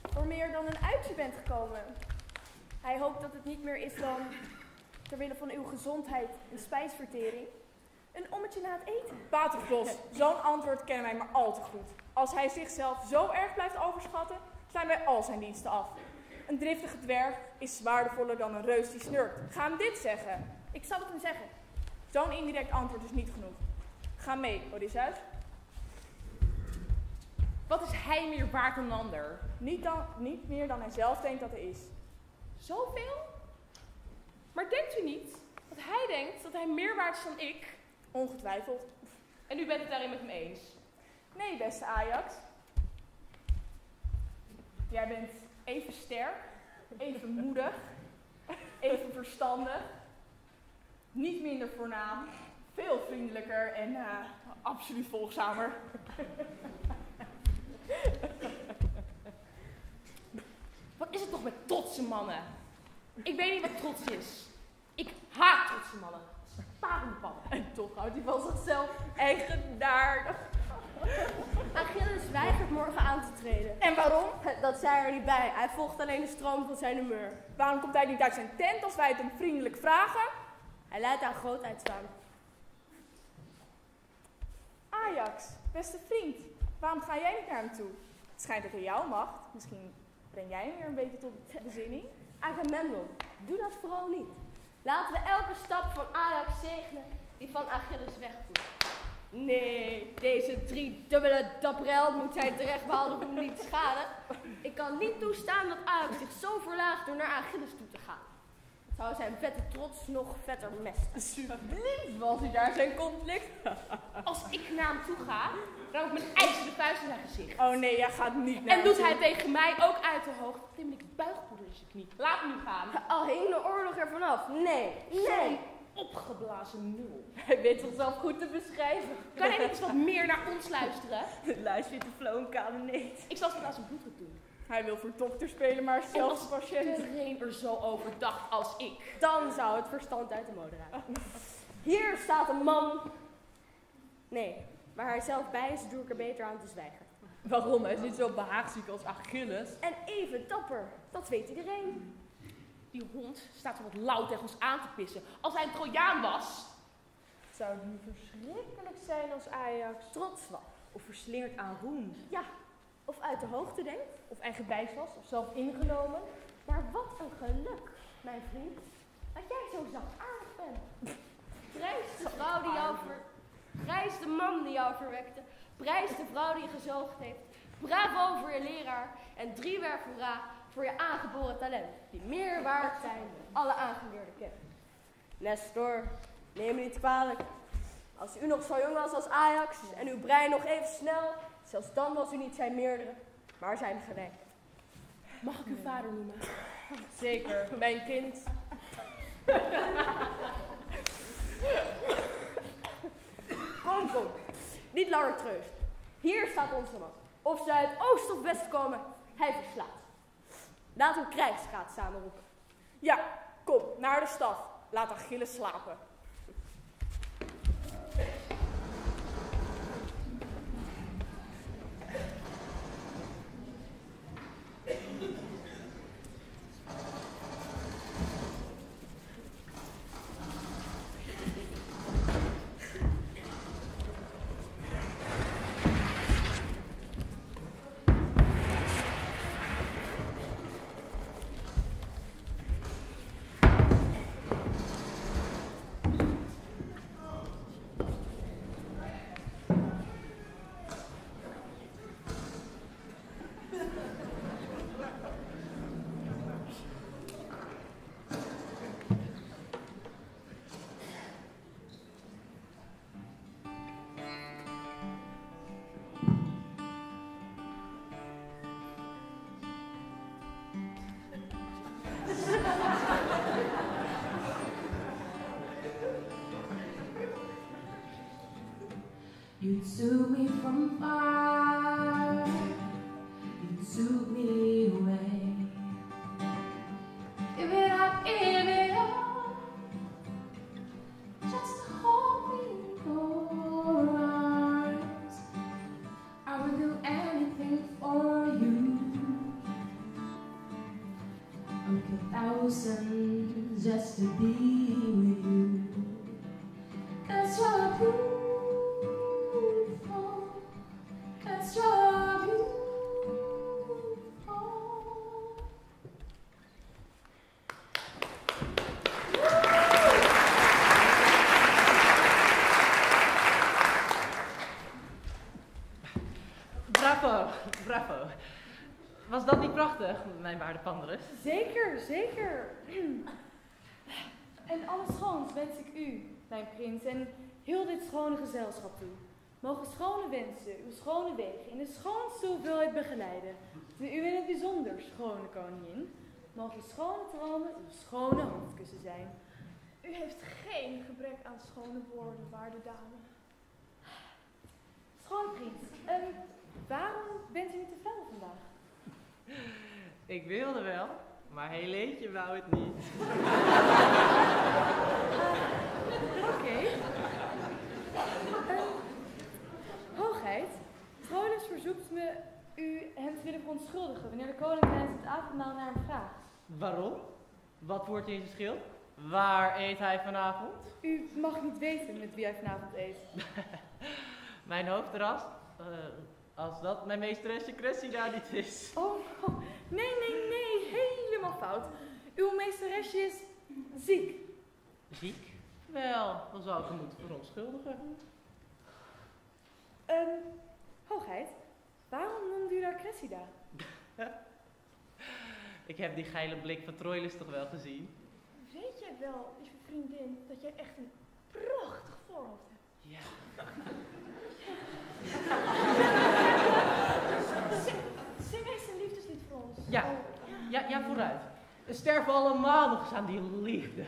voor meer dan een uitje bent gekomen. Hij hoopt dat het niet meer is dan, ter wille van uw gezondheid en spijsvertering, een ommetje na het eten. Patroklos, zo'n antwoord kennen wij maar al te goed. Als hij zichzelf zo erg blijft overschatten, slaan wij al zijn diensten af. Een driftige dwerg is waardevoller dan een reus die snurkt. Ga hem dit zeggen. Ik zal het hem zeggen. Zo'n indirect antwoord is niet genoeg. Ga mee, Odysseus. Wat is hij meer waard dan een ander? Niet, dan, niet meer dan hij zelf denkt dat hij is. Zoveel? Maar denkt u niet dat hij denkt dat hij meer waard is dan ik? Ongetwijfeld. En u bent het daarin met hem eens? Nee, beste Ajax. Jij bent even sterk, even moedig, even verstandig, niet minder voornaam, veel vriendelijker en eh, absoluut volgzamer. Wat is het toch met trotse mannen? Ik weet niet wat trots is. Ik haat trotse mannen. En toch houdt hij van zichzelf eigenaardig. Achilles weigert morgen aan te treden. En waarom? Dat zei er niet bij. Hij volgt alleen de stroom van zijn humeur. Waarom komt hij niet uit zijn tent als wij het hem vriendelijk vragen? Hij laat aan grootheid staan. Ajax, beste vriend, waarom ga jij niet naar hem toe? Het schijnt dat hij jou mag. Misschien breng jij hem weer een beetje tot bezinning. Agamemnon, doe dat vooral niet. Laten we elke stap van Ajax zegenen die van Achilles wegvoert. Nee, deze driedubbele dapperel moet zijn terecht behouden om niet te schaden. Ik kan niet toestaan dat Ajax zich zo verlaagt door naar Achilles toe te gaan. Het zou zijn vette trots nog vetter mesten. Subliem, als hij daar zijn kont likt. Als ik naar hem toe ga, ram ik mijn ijzeren vuist in zijn gezicht. Oh nee, jij gaat niet naar En doet hij tegen mij ook uit de hoogte, tim ik buigpoeder in zijn knie. Laat me nu gaan. Al hing de oorlog er vanaf. Nee, nee. Opgeblazen nul. Hij weet zichzelf goed te beschrijven. Kan hij niet eens wat meer naar ons luisteren? Luister de flow niet. Ik zal het aan zijn bloed doen. Hij wil voor dokter spelen, maar zelfs als patiënt. iedereen er zo over dacht als ik. Dan zou het verstand uit de mode raken. Hier staat een man. Nee, waar hij zelf bij is, doe ik er beter aan te zwijgen. Waarom? Hij is niet zo behaagziek als Achilles. En even dapper, dat weet iedereen. Die hond staat er wat lauw tegen ons aan te pissen. Als hij een Trojaan was. Zou het nu verschrikkelijk zijn als Ajax Trots was. of verslingerd aan roem Ja, of uit de hoogte denkt. of eigen bijs was of zelf ingenomen? Maar wat een geluk, mijn vriend, dat jij zo zachtaardig bent. Prijs de vrouw die jou ver... Prijs de man die jou verwekte. Prijs de vrouw die je gezoogd heeft. Bravo voor je leraar. En driewerf hoera voor je aangeboren talent. Die meer waard zijn dan alle aangeleerde kennis. Nestor, neem me niet kwalijk. Als u nog zo jong was als Ajax en uw brein nog even snel, zelfs dan was u niet zijn meerdere, maar zijn gelijk. Mag ik uw vader noemen? Zeker, mijn kind. Kom, kom. Niet langer treust. Hier staat onze man. Of ze uit oost of west komen, hij verslaat. Laat een krijgsraad samenroepen. Ja, kom, naar de stad. Laat Achilles slapen. You me from far, Zeker, zeker. En alles schoons wens ik u, mijn prins, en heel dit schone gezelschap toe. Mogen schone wensen uw schone wegen in de schoonste hoeveelheid begeleiden. De u in het bijzonder schone koningin. Mogen schone dromen uw schone hoofdkussen zijn. U heeft geen gebrek aan schone woorden, waarde dame. Schoon prins, ehm, waarom bent u niet te fel vandaag? Ik wilde wel, maar Helentje wou het niet. Oké. Ehm, hoogheid, Troilus verzoekt me u hem te willen verontschuldigen wanneer de koning tijdens het avondmaal naar hem vraagt. Waarom? Wat wordt in zijn schild? Waar eet hij vanavond? U mag niet weten met wie hij vanavond eet. Mijn hoofdras? Eh, als dat mijn meesteresje Cressy daar niet is. Oh, oh, nee, nee, nee, helemaal fout. Uw meesteresje is ziek. Ziek? Wel, dan zou ik hem moeten verontschuldigen. Ehm, hoogheid, waarom noemde u daar Cressida? Ik heb die geile blik van Troilus toch wel gezien? Weet jij wel, lieve vriendin, dat jij echt een prachtig voorhoofd hebt? Ja. Zing, zing eens een liefdeslied voor ons. Ja, ja, ja, vooruit. We sterven allemaal nog eens aan die liefde.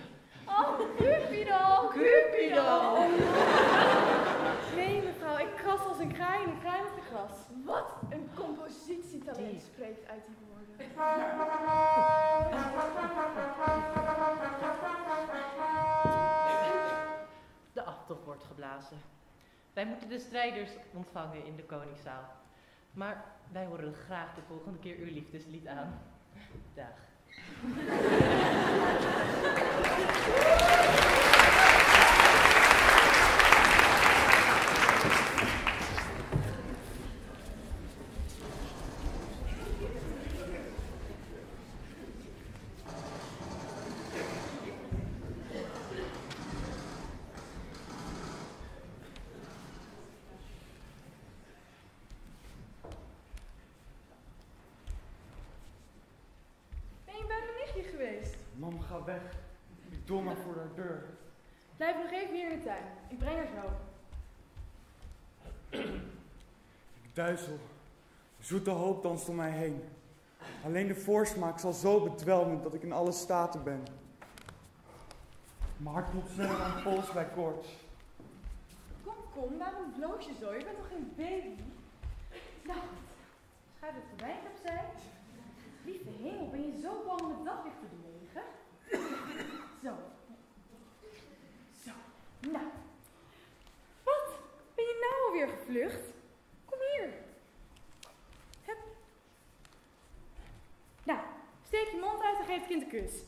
Oh, Cupido! Cupido! Nee, mevrouw, ik kras als een kraai en een kraai met de gras. Wat een compositietalent spreekt uit die woorden. De aftocht wordt geblazen. Wij moeten de strijders ontvangen in de koningszaal. Maar wij horen graag de volgende keer uw liefdeslied aan. Dag. Ben je bij mijn nichtje geweest? Weg. Ik doe maar voor de deur. Blijf nog even hier in de tuin. Ik breng haar zo. Ik duizel. Zoete hoop danst om mij heen. Alleen de voorsmaak zal zo bedwelmen dat ik in alle staten ben. Mijn hart klopt sneller dan pols bij koorts. Kom, kom, waarom bloos je zo? Je bent toch geen baby? Nou schuif het gordijntje opzij. Lieve hemel, ben je zo bang om het daglicht te bewegen? Zo. Zo. Nou. Wat? Ben je nou alweer gevlucht? Kom hier. Hup. Nou, steek je mond uit en geef het kind een kus.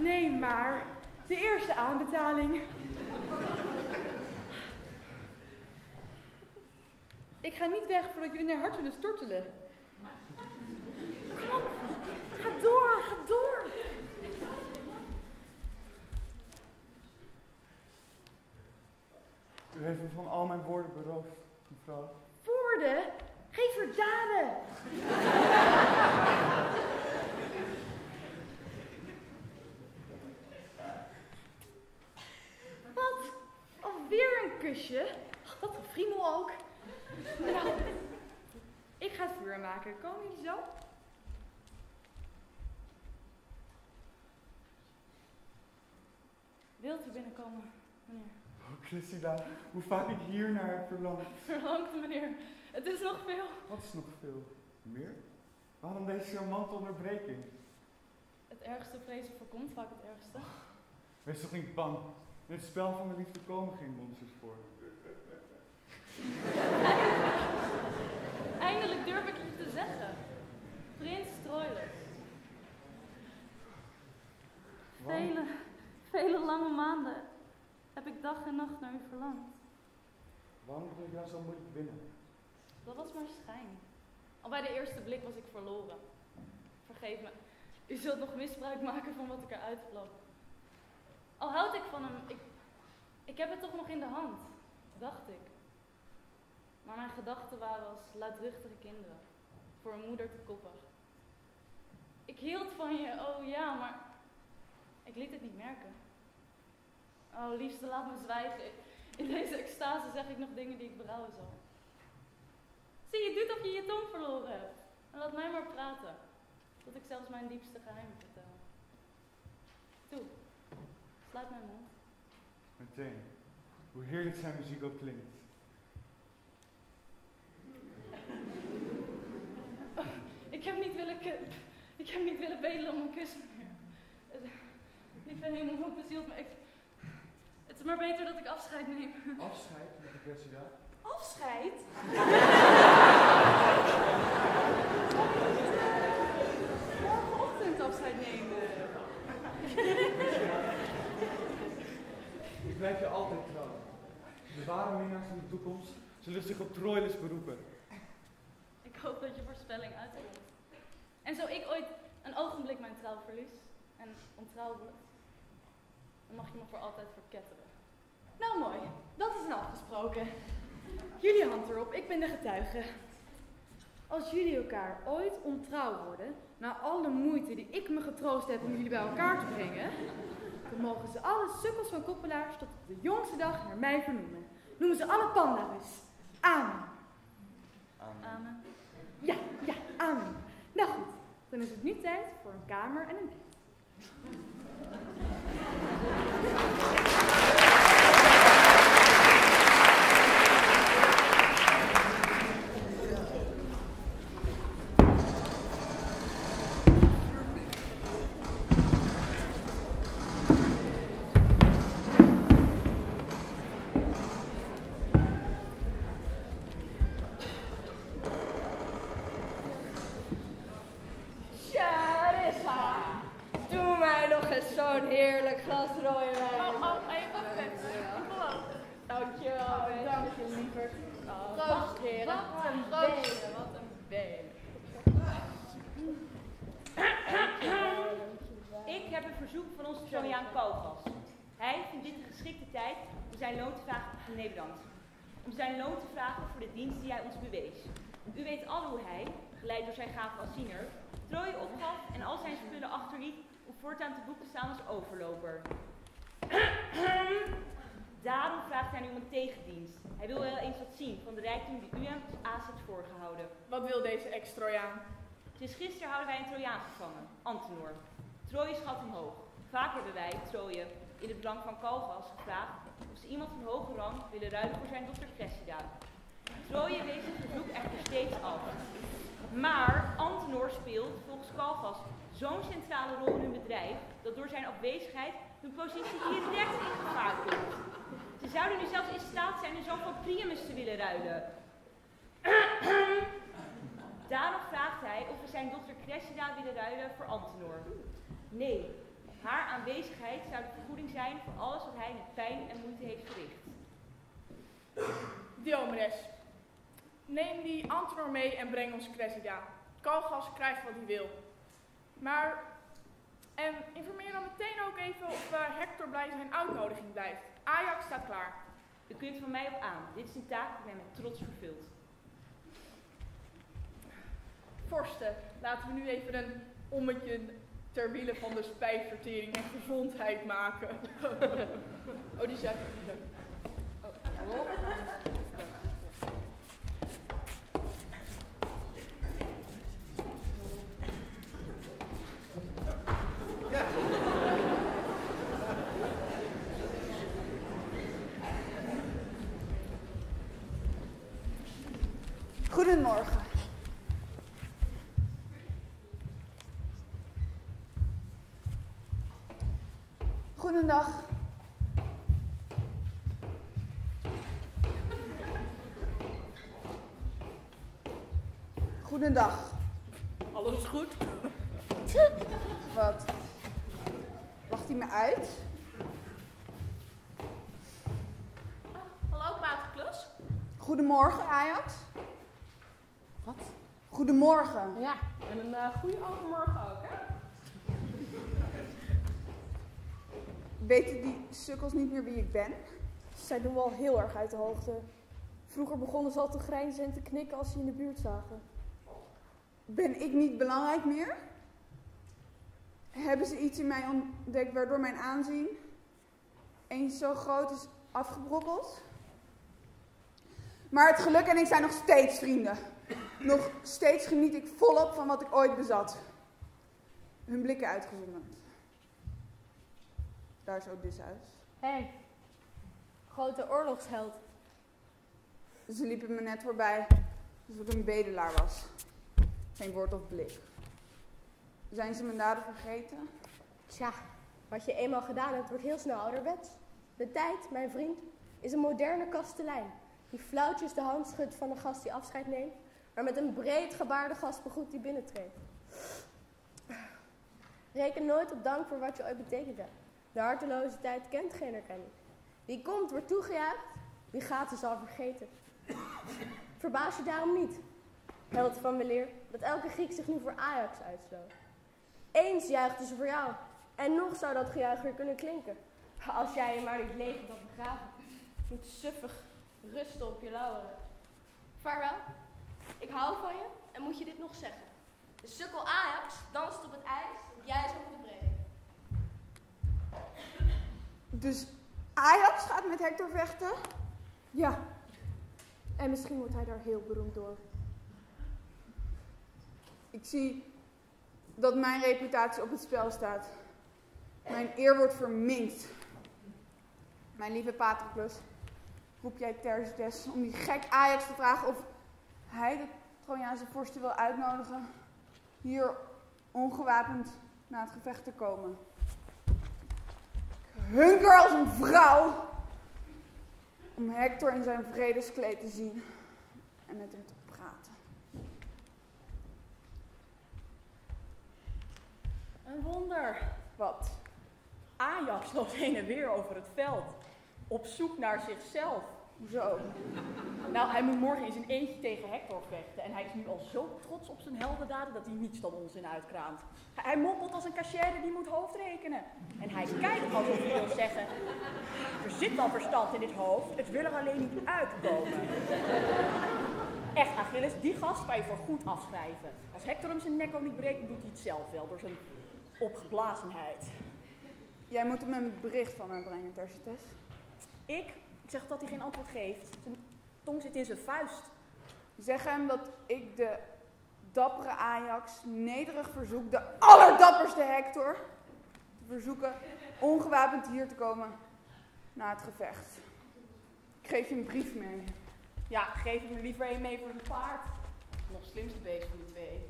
Nee, maar de eerste aanbetaling. Ik ga niet weg voordat jullie naar hart willen stortelen. Kom op, ga door, ga door. U heeft me van al mijn woorden beroofd, mevrouw. Woorden, geef er daden. Wat? Alweer een kusje? Ach, Wat een friemel ook. Nou, ik ga het vuur maken. Komen jullie zo? Wilt u binnenkomen, meneer? Oh, Cressida, hoe vaak ik hier naar heb verlangd. Verlangt, meneer. Het is nog veel. Wat is nog veel? Meer? Waarom deze charmante onderbreking? Het ergste vrezen voorkomt vaak het ergste. Wees toch niet bang. In het spel van de liefde komen geen monsters voor. Eindelijk durf ik je te zeggen. Prins. Waarom? Vele, vele lange maanden heb ik dag en nacht naar u verlangd. Waarom ik jou zo moeilijk binnen? Dat was maar schijn. Al bij de eerste blik was ik verloren. Vergeef me, u zult nog misbruik maken van wat ik eruit vloog. Al houd ik van hem, ik, ik heb het toch nog in de hand, dacht ik. Maar mijn gedachten waren als luidruchtige kinderen, voor een moeder te koppig. Ik hield van je, oh ja, maar ik liet het niet merken. Oh, liefste, laat me zwijgen. In deze extase zeg ik nog dingen die ik berouwen zal. Zie, je doet of je je tong verloren hebt. En laat mij maar praten. Tot ik zelfs mijn diepste geheimen vertel. Toe, sluit mijn mond. Meteen. Hoe heerlijk zijn muziek ook klinkt. Ik heb niet willen, ik heb niet willen bedelen om een kus meer. Eh, Lieve hemel, wat bezielt me. Ik, het is maar beter dat ik afscheid neem. Afscheid met de Cressida. Afscheid? Morgenochtend afscheid nemen. Ik blijf je altijd trouw. De ware minnaars van de toekomst zullen zich op Troilus beroepen. Ik hoop dat je voorspelling uitkomt. En zo ik ooit een ogenblik mijn trouw verlies en ontrouw word, dan mag je me voor altijd verketteren. Nou mooi, dat is een afgesproken. Jullie hand erop, ik ben de getuige. Als jullie elkaar ooit ontrouw worden, na alle moeite die ik me getroost heb om jullie bij elkaar te brengen, dan mogen ze alle sukkels van koppelaars tot op de jongste dag naar mij vernoemen. Noemen ze alle pandarus. Amen. Amen. Ja, ja, amen. Nou goed, dan is het nu tijd voor een kamer en een bed. Charissa, doe mij nog eens zo'n heerlijk glas rode wijn. Oh, oh, even wachten. Ik beloof. Dankjewel, meisje. Dank je, lieverd. Oh, Proost, wacht, heren. Wat een Proost. benen, wat een benen. Ik heb een verzoek van onze Trojan Kogas. Hij vindt dit een geschikte tijd om zijn loon te Nee, bedankt. Om zijn loon te vragen voor de dienst die hij ons bewees. U weet al hoe hij, geleid door zijn gave als ziener, Troje opgaf en al zijn spullen achterliet om voortaan te boek te staan als overloper. Daarom vraagt hij nu om een tegendienst. Hij wil wel eens wat zien van de rijkdom die u hem als aas hebt voorgehouden. Wat wil deze ex-Trojaan? Sinds gisteren houden wij een Trojaan gevangen, Antenor. Troje schat hem hoog. Vaak hebben wij, Troje, in het belang van Calgas gevraagd ze iemand van hoge rang willen ruilen voor zijn dochter Cressida. Troje wees het verzoek echter steeds af. Maar Antenor speelt volgens Calgas zo'n centrale rol in hun bedrijf dat door zijn afwezigheid hun positie direct in gevaar komt. Ze zouden nu zelfs in staat zijn de zoon van Priamus te willen ruilen. Daarom vraagt hij of we zijn dochter Cressida willen ruilen voor Antenor. Nee, haar aanwezigheid zou de vergoeding zijn voor alles wat hij met pijn en moeite heeft verricht. Diomedes, neem die Antenor mee en breng ons Cressida. Kalgas krijgt wat hij wil. Maar, en informeer dan meteen ook even of Hector blij zijn uitnodiging blijft. Ajax staat klaar. U kunt van mij op aan. Dit is een taak die mij met trots vervult. Vorsten, laten we nu even een ommetje ter wille van de spijsvertering en gezondheid maken. oh, die zijn. Oh, Goedemorgen. Goedendag. Goedendag. Alles goed? Wat? Lacht hij me uit? Hallo, Paterklus. Goedemorgen, Ajax. Wat? Goedemorgen. Ja, en een uh, goede overmorgen ook, hè? Weten die sukkels niet meer wie ik ben? Zij doen wel heel erg uit de hoogte. Vroeger begonnen ze al te grijnzen en te knikken als ze in de buurt zagen. Ben ik niet belangrijk meer? Hebben ze iets in mij ontdekt waardoor mijn aanzien eens zo groot is afgebrokkeld? Maar het geluk en ik zijn nog steeds vrienden. Nog steeds geniet ik volop van wat ik ooit bezat. Hun blikken uitgezonderd. Daar zo dus uit. Hé, hey, grote oorlogsheld. Ze liepen me net voorbij, alsof ik een bedelaar was. Geen woord of blik. Zijn ze mijn daden vergeten? Tja, wat je eenmaal gedaan hebt, wordt heel snel ouderwets. De tijd, mijn vriend, is een moderne kastelein. Die flauwtjes de hand schudt van de gast die afscheid neemt, maar met een breed gebaarde gast begroet die binnentreedt. Reken nooit op dank voor wat je ooit betekend hebt. De harteloze tijd kent geen erkenning. Wie komt, wordt toegejuicht. Wie gaat, is al vergeten. Verbaas je daarom niet, held van weleer, dat elke Griek zich nu voor Ajax uitsloot. Eens juichten ze voor jou. En nog zou dat gejuich weer kunnen klinken. Als jij je maar niet levend had begraven. Moet suffig rusten op je lauweren. Vaarwel. Ik hou van je en moet je dit nog zeggen. De sukkel Ajax danst op het ijs jij zou moeten breken. Dus Ajax gaat met Hector vechten? Ja. En misschien wordt hij daar heel beroemd door. Ik zie dat mijn reputatie op het spel staat. Mijn eer wordt verminkt. Mijn lieve Patroclus, roep jij Terzites om die gek Ajax te vragen of hij de Trojaanse vorsten wil uitnodigen hier ongewapend naar het gevecht te komen. Hunker als een vrouw om Hector in zijn vredeskleed te zien en met hem te praten. Een wonder. Wat? Ajax loopt heen en weer over het veld. Op zoek naar zichzelf. Zo. Nou, hij moet morgen in zijn eentje tegen Hector vechten. En hij is nu al zo trots op zijn heldendaden dat hij niets dan onzin uitkraamt. Hij moppelt als een cachère die moet hoofdrekenen. En hij kijkt alsof hij wil zeggen... Er zit wel verstand in dit hoofd, het wil er alleen niet uitkomen. Echt, Achilles, die gast kan je voor goed afschrijven. Als Hector hem zijn nek ook niet breekt, doet hij het zelf wel, door zijn opgeblazenheid. Jij moet hem een bericht van me brengen, Tercites. Ik? Ik zeg dat hij geen antwoord geeft. Zijn tong zit in zijn vuist. Zeg hem dat ik de dappere Ajax nederig verzoek, de allerdapperste Hector, te verzoeken ongewapend hier te komen na het gevecht. Ik geef je een brief mee. Ja, geef hem liever een mee voor zijn paard. Nog slimste beest van de twee.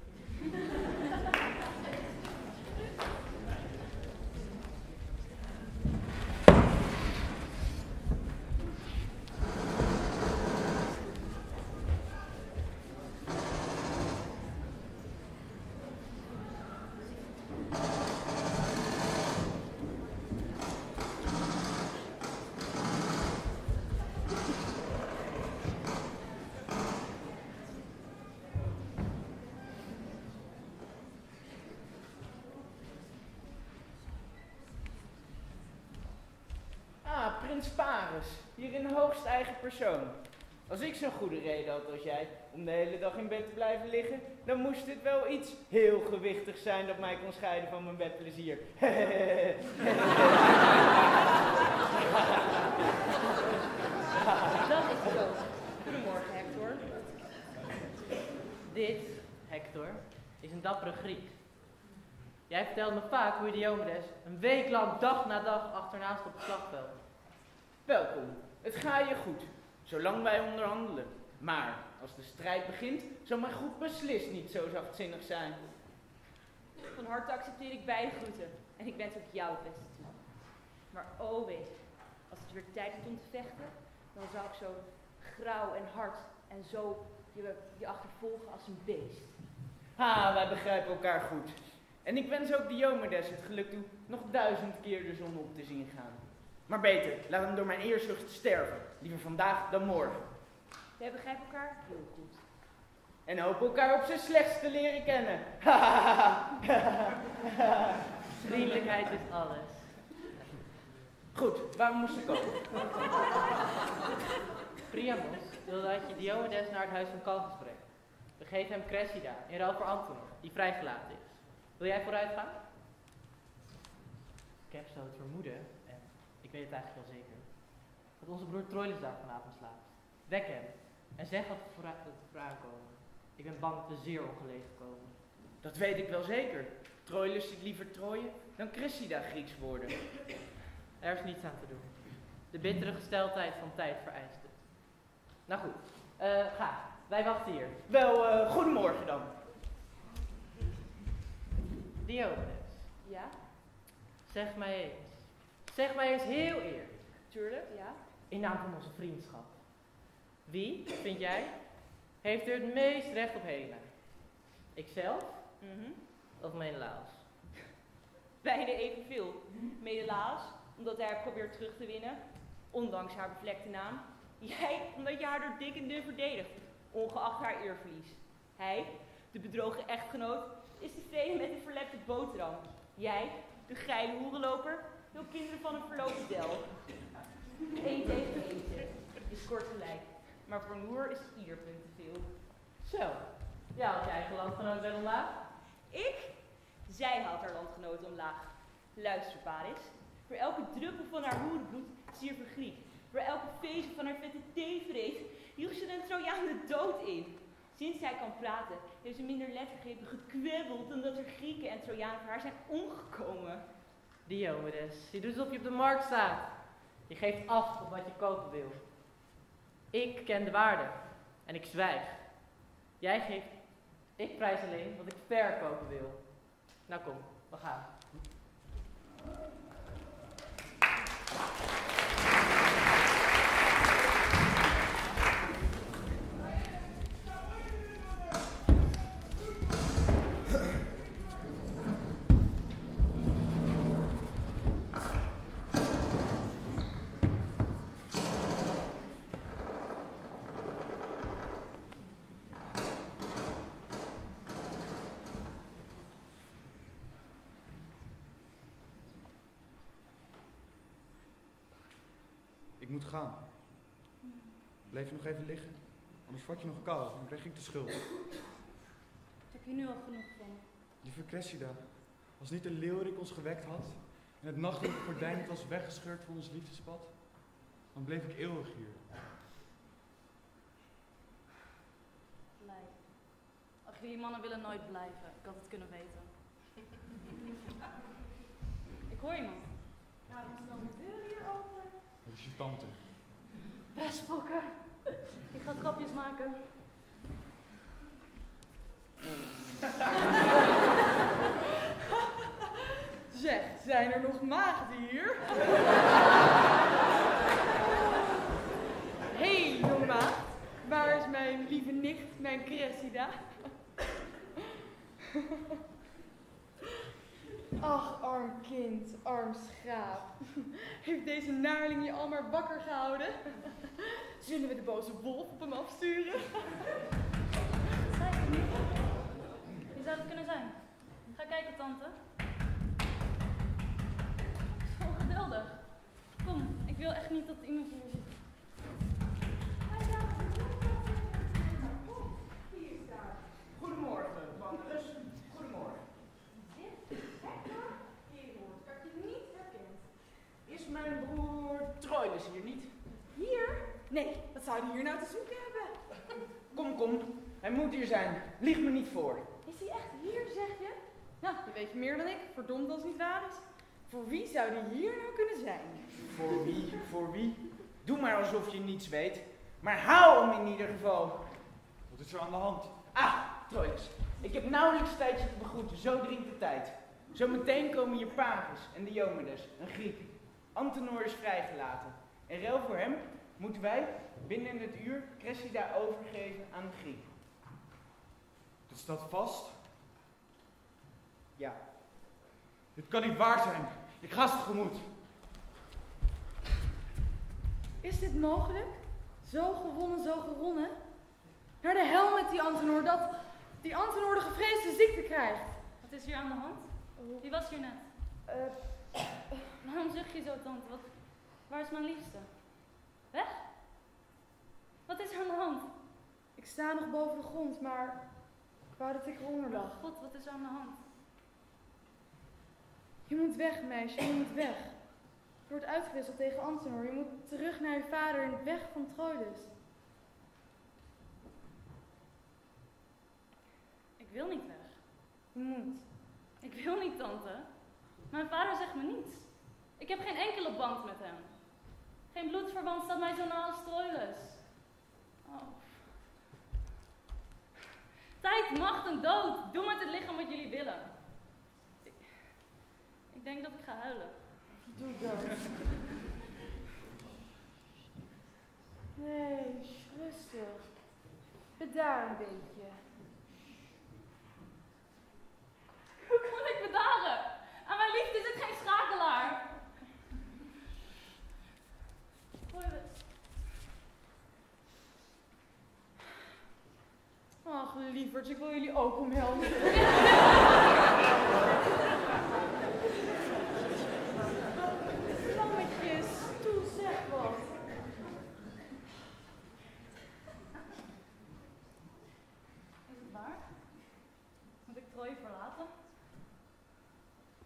Ah, prins hier in hoogst eigen persoon. Als ik zo'n goede reden had als jij om de hele dag in bed te blijven liggen, dan moest het wel iets heel gewichtigs zijn dat mij kon scheiden van mijn bedplezier. Dat is zo. Goedemorgen, Hector. Dit, Hector, is een dappere Griek. Jij vertelt me vaak hoe je Diomedes een week lang dag na dag achternaast op het slagveld. Welkom, het gaat je goed, zolang wij onderhandelen. Maar als de strijd begint, zal mijn groep beslist niet zo zachtzinnig zijn. Van harte accepteer ik beide groeten. En ik wens ook jou het beste toe. Maar oh weet, als het weer tijd is om te vechten, dan zou ik zo grauw en hard en zo je, je achtervolgen als een beest. Ha, wij begrijpen elkaar goed. En ik wens ook Diomedes het geluk toe nog duizend keer de zon op te zien gaan. Maar beter, laat hem door mijn eerzucht sterven. Liever vandaag dan morgen. Wij begrijpen elkaar heel goed. En hopen elkaar op zijn slechtst te leren kennen. Vriendelijkheid is alles. Goed, waarom moest ik komen? Priamos wil dat je Diomedes naar het huis van Calchas brengt. We geven hem Cressida in ruil voor die vrijgelaten is. Wil jij vooruit gaan? Ik heb zo het vermoeden, weet het eigenlijk wel zeker, dat onze broer Troilus daar vanavond slaapt. Wek hem en zeg dat we vooruit, dat we vooruit komen. Ik ben bang dat we zeer ongelegen komen. Dat weet ik wel zeker. Troilus ziet liever Troje dan Cressida Grieks worden. Er is niets aan te doen. De bittere gesteldheid van tijd vereist het. Nou goed, eh, ga. Wij wachten hier. Wel, eh, goedemorgen dan. Diomedes, Ja, zeg mij eens. Zeg mij eens heel eerlijk. tuurlijk, ja. In naam van onze vriendschap. Wie, vind jij, heeft er het meest recht op Helena? Ikzelf Mhm. of Menelaus? Beide evenveel. Medelaas, omdat hij haar probeert terug te winnen, ondanks haar bevlekte naam. Jij, omdat je haar door dik en dun verdedigt, ongeacht haar eerverlies. Hij, de bedrogen echtgenoot, is tevreden met een verlepte boterham. Jij, de geile hoerenloper, wil kinderen van een verlopen del. Eén tegen eentje, is kort gelijk. Maar voor een hoer is ieder punt te veel. Zo, ja, had je eigen landgenoot wel omlaag? Ik? Zij haalt haar landgenoten omlaag. Luister, Paris. Voor elke druppel van haar hoerenbloed stierf een Griek. Voor elke vezel van haar vette theevrees joeg ze een Trojaan de dood in. Sinds zij kan praten, heeft ze minder lettergrepen gekwebbeld dan dat er Grieken en Trojanen voor haar zijn omgekomen. Diomedes, je doet alsof je op de markt staat. Je geeft af op wat je kopen wil. Ik ken de waarde en ik zwijg. Jij geeft, ik prijs alleen wat ik verkopen wil. Nou kom, we gaan. Gaan. Blijf je nog even liggen? Anders word je nog koud en dan krijg ik de schuld. Heb je nu al genoeg van? Lieve Cressida, als niet de leeuwerik ons gewekt had en het nachtelijke gordijn niet was weggescheurd voor ons liefdespad, dan bleef ik eeuwig hier. Blij. Ach, die mannen willen nooit blijven. Ik had het kunnen weten. Ik hoor iemand. Ja, dan is dan de deur hier open. Dat is je tante. Best fokker. Ik ga grapjes maken. Zeg, zijn er nog maagden hier? Hé, hey, jonge maagd. Waar is mijn lieve nicht, mijn Cressida? Ach, arm kind, arm schaap. Heeft deze naarling je al maar wakker gehouden? Zullen we de boze wolf op hem afsturen? Wie zou het kunnen zijn? Ga kijken, tante. Zo geweldig. Kom, ik wil echt niet dat iemand hier zit. Goedemorgen, Paulus. Goedemorgen. Mijn broer Troilus hier niet? Hier? Nee, wat zou hij hier nou te zoeken hebben? Kom, kom. Hij moet hier zijn. Lieg me niet voor. Is hij echt hier, zeg je? Nou, je weet meer dan ik. Verdomd als het niet waar is. Voor wie zou die hier nou kunnen zijn? Voor wie? Voor wie? Doe maar alsof je niets weet. Maar hou hem in ieder geval. Wat is er aan de hand? Ah, Troilus. Ik heb nauwelijks tijd je te begroeten, zo dringt de tijd. Zometeen komen hier Pagus en Diomedes, een Griek. Antenor is vrijgelaten. In ruil voor hem moeten wij binnen het uur Cressida overgeven aan de Griek. Het staat vast. Ja. Dit kan niet waar zijn. Ik ga ze tegemoet. Is dit mogelijk? Zo gewonnen, zo gewonnen? Naar de hel met die Antenor, dat die Antenor de gevreesde ziekte krijgt. Wat is hier aan de hand? Wie was hier net? Eh, Waarom zucht je zo, tante? Wat, waar is mijn liefste? Weg? Wat is er aan de hand? ik sta nog boven de grond, maar ik wou dat ik eronder lag. God, wat is er aan de hand? Je moet weg, meisje, je moet weg. Je wordt uitgewisseld tegen Antenor. Je moet terug naar je vader en weg van Troilus. Ik wil niet weg. Je moet. Ik wil niet, tante. Mijn vader zegt me niets. Ik heb geen enkele band met hem. Geen bloedverwant staat mij zo na als Troilus. Oh. Tijd, macht en dood. Doe met het lichaam wat jullie willen. Ik, ik denk dat ik ga huilen. Doe dat. Nee, rustig. Bedaar een beetje. Hoe kan ik bedaren? Aan mijn liefde zit geen schakelaar. Troilus. Ach, lieverd, ik wil jullie ook omhelzen. Lammetjes, toe zeg wat. Is het waar? Moet ik Troje verlaten?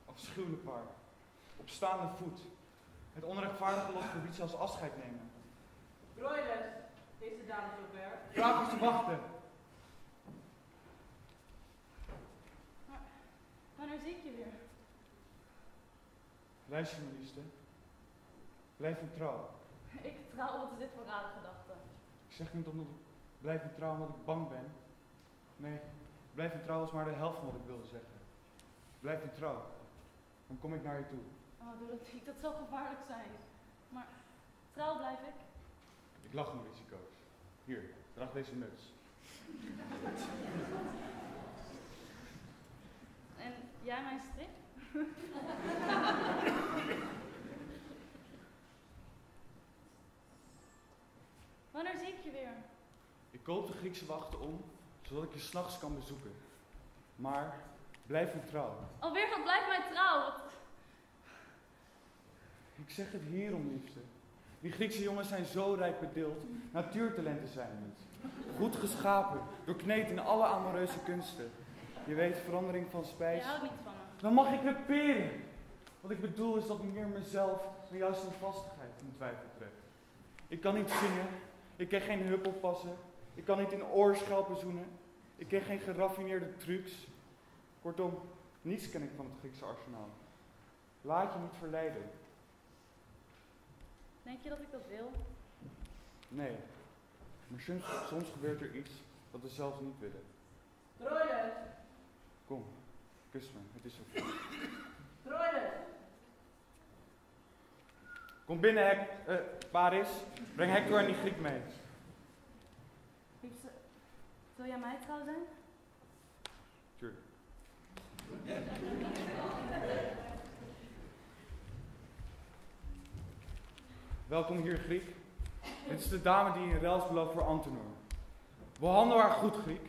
Afschuwelijk waar. Op staande voet. Het onrechtvaardige lot verbiedt zelfs afscheid nemen. Troilus, deze dame zover. Vraag ons te wachten. Wanneer zie ik je weer? Luister, mijn liefste. Blijf me trouw. Ik trouw, wat is dit voor rare gedachte? Ik zeg niet omdat ik blijf me trouw omdat ik bang ben. Nee, blijf me trouw is maar de helft van wat ik wilde zeggen. Blijf me trouw. Dan kom ik naar je toe. Oh, doe dat niet, dat zou gevaarlijk zijn. Maar trouw blijf ik. Ik lach om risico's. Hier, draag deze muts. En jij mijn strik? Wanneer zie ik je weer? Ik koop de Griekse wachten om, zodat ik je s'nachts kan bezoeken. Maar blijf me trouw. Alweer wat blijft mij trouw. Ik zeg het hierom, liefste. Die Griekse jongens zijn zo rijk bedeeld. Natuurtalenten zijn het. Goed geschapen, doorkneed in alle amoureuze kunsten. Je weet, verandering van Je spijs. houdt niet van me. Dan mag ik creperen. Wat ik bedoel is dat meer mezelf dan juist een vastigheid in twijfel treft. Ik kan niet zingen. Ik ken geen hup oppassen. Ik kan niet in oorschelpen zoenen. Ik ken geen geraffineerde trucs. Kortom, niets ken ik van het Griekse arsenaal. Laat je niet verleiden. Denk je dat ik dat wil? Nee. Maar soms, soms gebeurt er iets dat we zelfs niet willen. Troilus, Kom, kus me. Het is zover. Troilus. Kom binnen, Hek eh, Paris. Breng Hector en die Griek mee. Wil jij mij trouw zijn? Tuurlijk. Welkom hier, Griek. Dit is de dame die in ruil is beloofd voor Antenor. Behandel haar goed, Griek.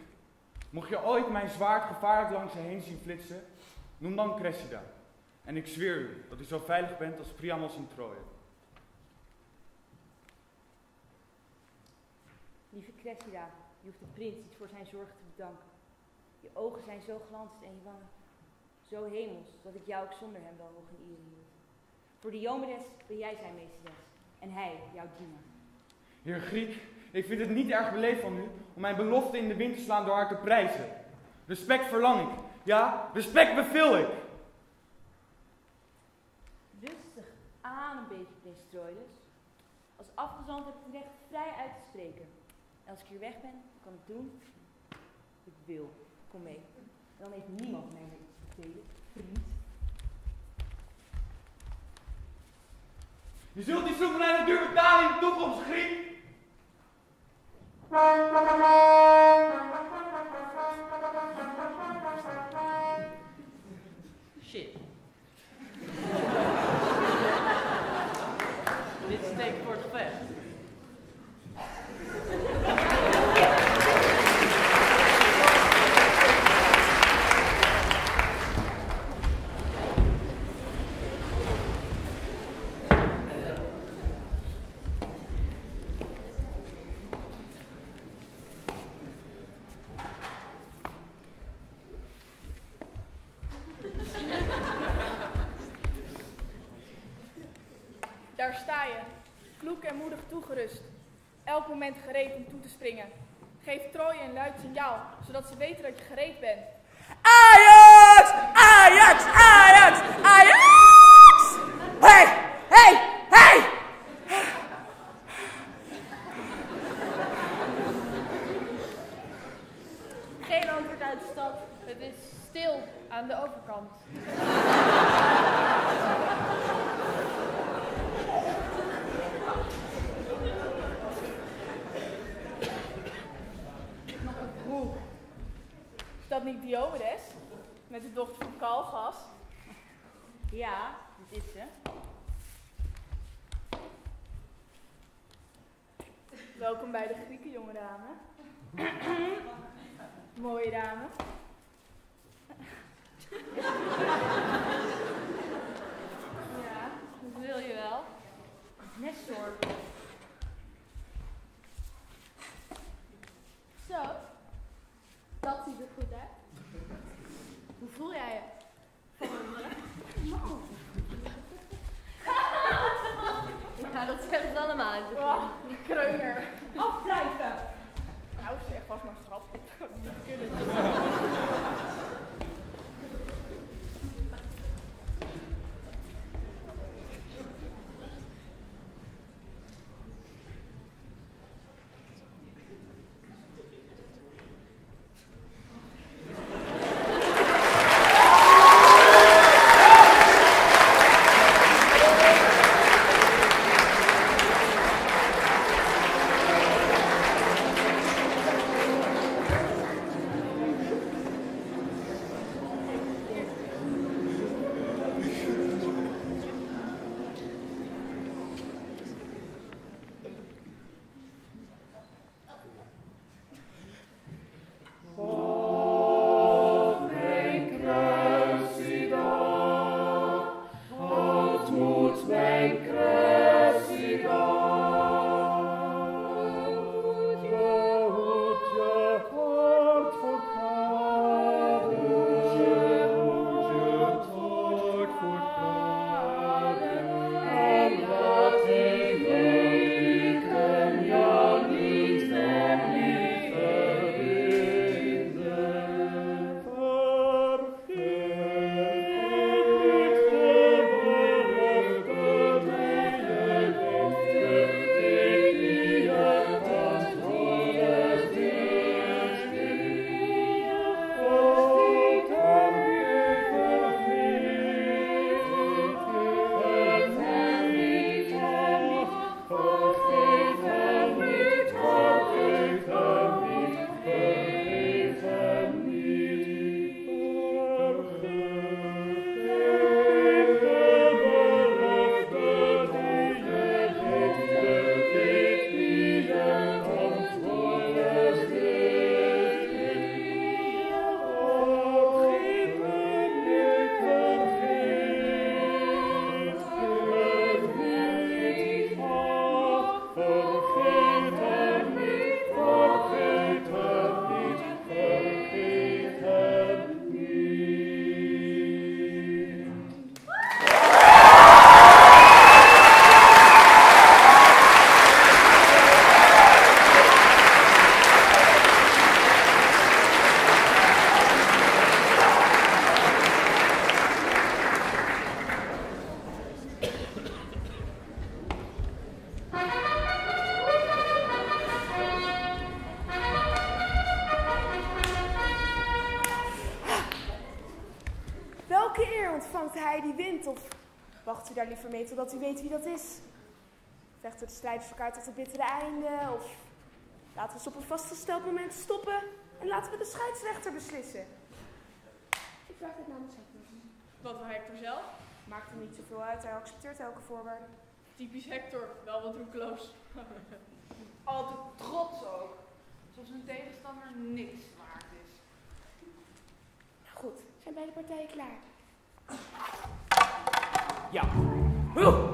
Mocht je ooit mijn zwaard gevaarlijk langs je heen zien flitsen, noem dan Cressida. En ik zweer u dat u zo veilig bent als Priamos in Troje. Lieve Cressida, je hoeft de prins niet voor zijn zorg te bedanken. Je ogen zijn zo glanzend en je wangen zo hemels, dat ik jou ook zonder hem wel nog in ere hield. Voor Diomedes ben jij zijn meesteres en hij jouw dienaar. Heer Griek, ik vind het niet erg beleefd van u om mijn belofte in de wind te slaan door haar te prijzen. Respect verlang ik. Ja, respect beveel ik. Rustig aan een beetje, prins Troilus. Als afgezant heb ik het recht vrij uit te spreken. En als ik hier weg ben, kan ik doen ik wil. Kom mee. Dan heeft niemand mij meer iets te vertellen. Vriend. Je zult die soevereine duur betalen in de toekomst, Griek. Shit. Toegerust. Elk moment gereed om toe te springen. Geef Troje een luid signaal, zodat ze weten dat je gereed bent. Ajax! Ajax! Ajax! Ajax! Totdat u weet wie dat is? Vechten de strijders elkaar tot het bittere einde? Of laten we ze op een vastgesteld moment stoppen en laten we de scheidsrechter beslissen? Ik vraag dit namens Hector. Wat wil Hector zelf? Maakt er niet zoveel uit, hij accepteert elke voorwaarde. Typisch Hector, wel wat roekeloos. Altijd trots ook. Alsof zijn tegenstander niks waard is. Nou goed, zijn beide partijen klaar? Ja. Oeh.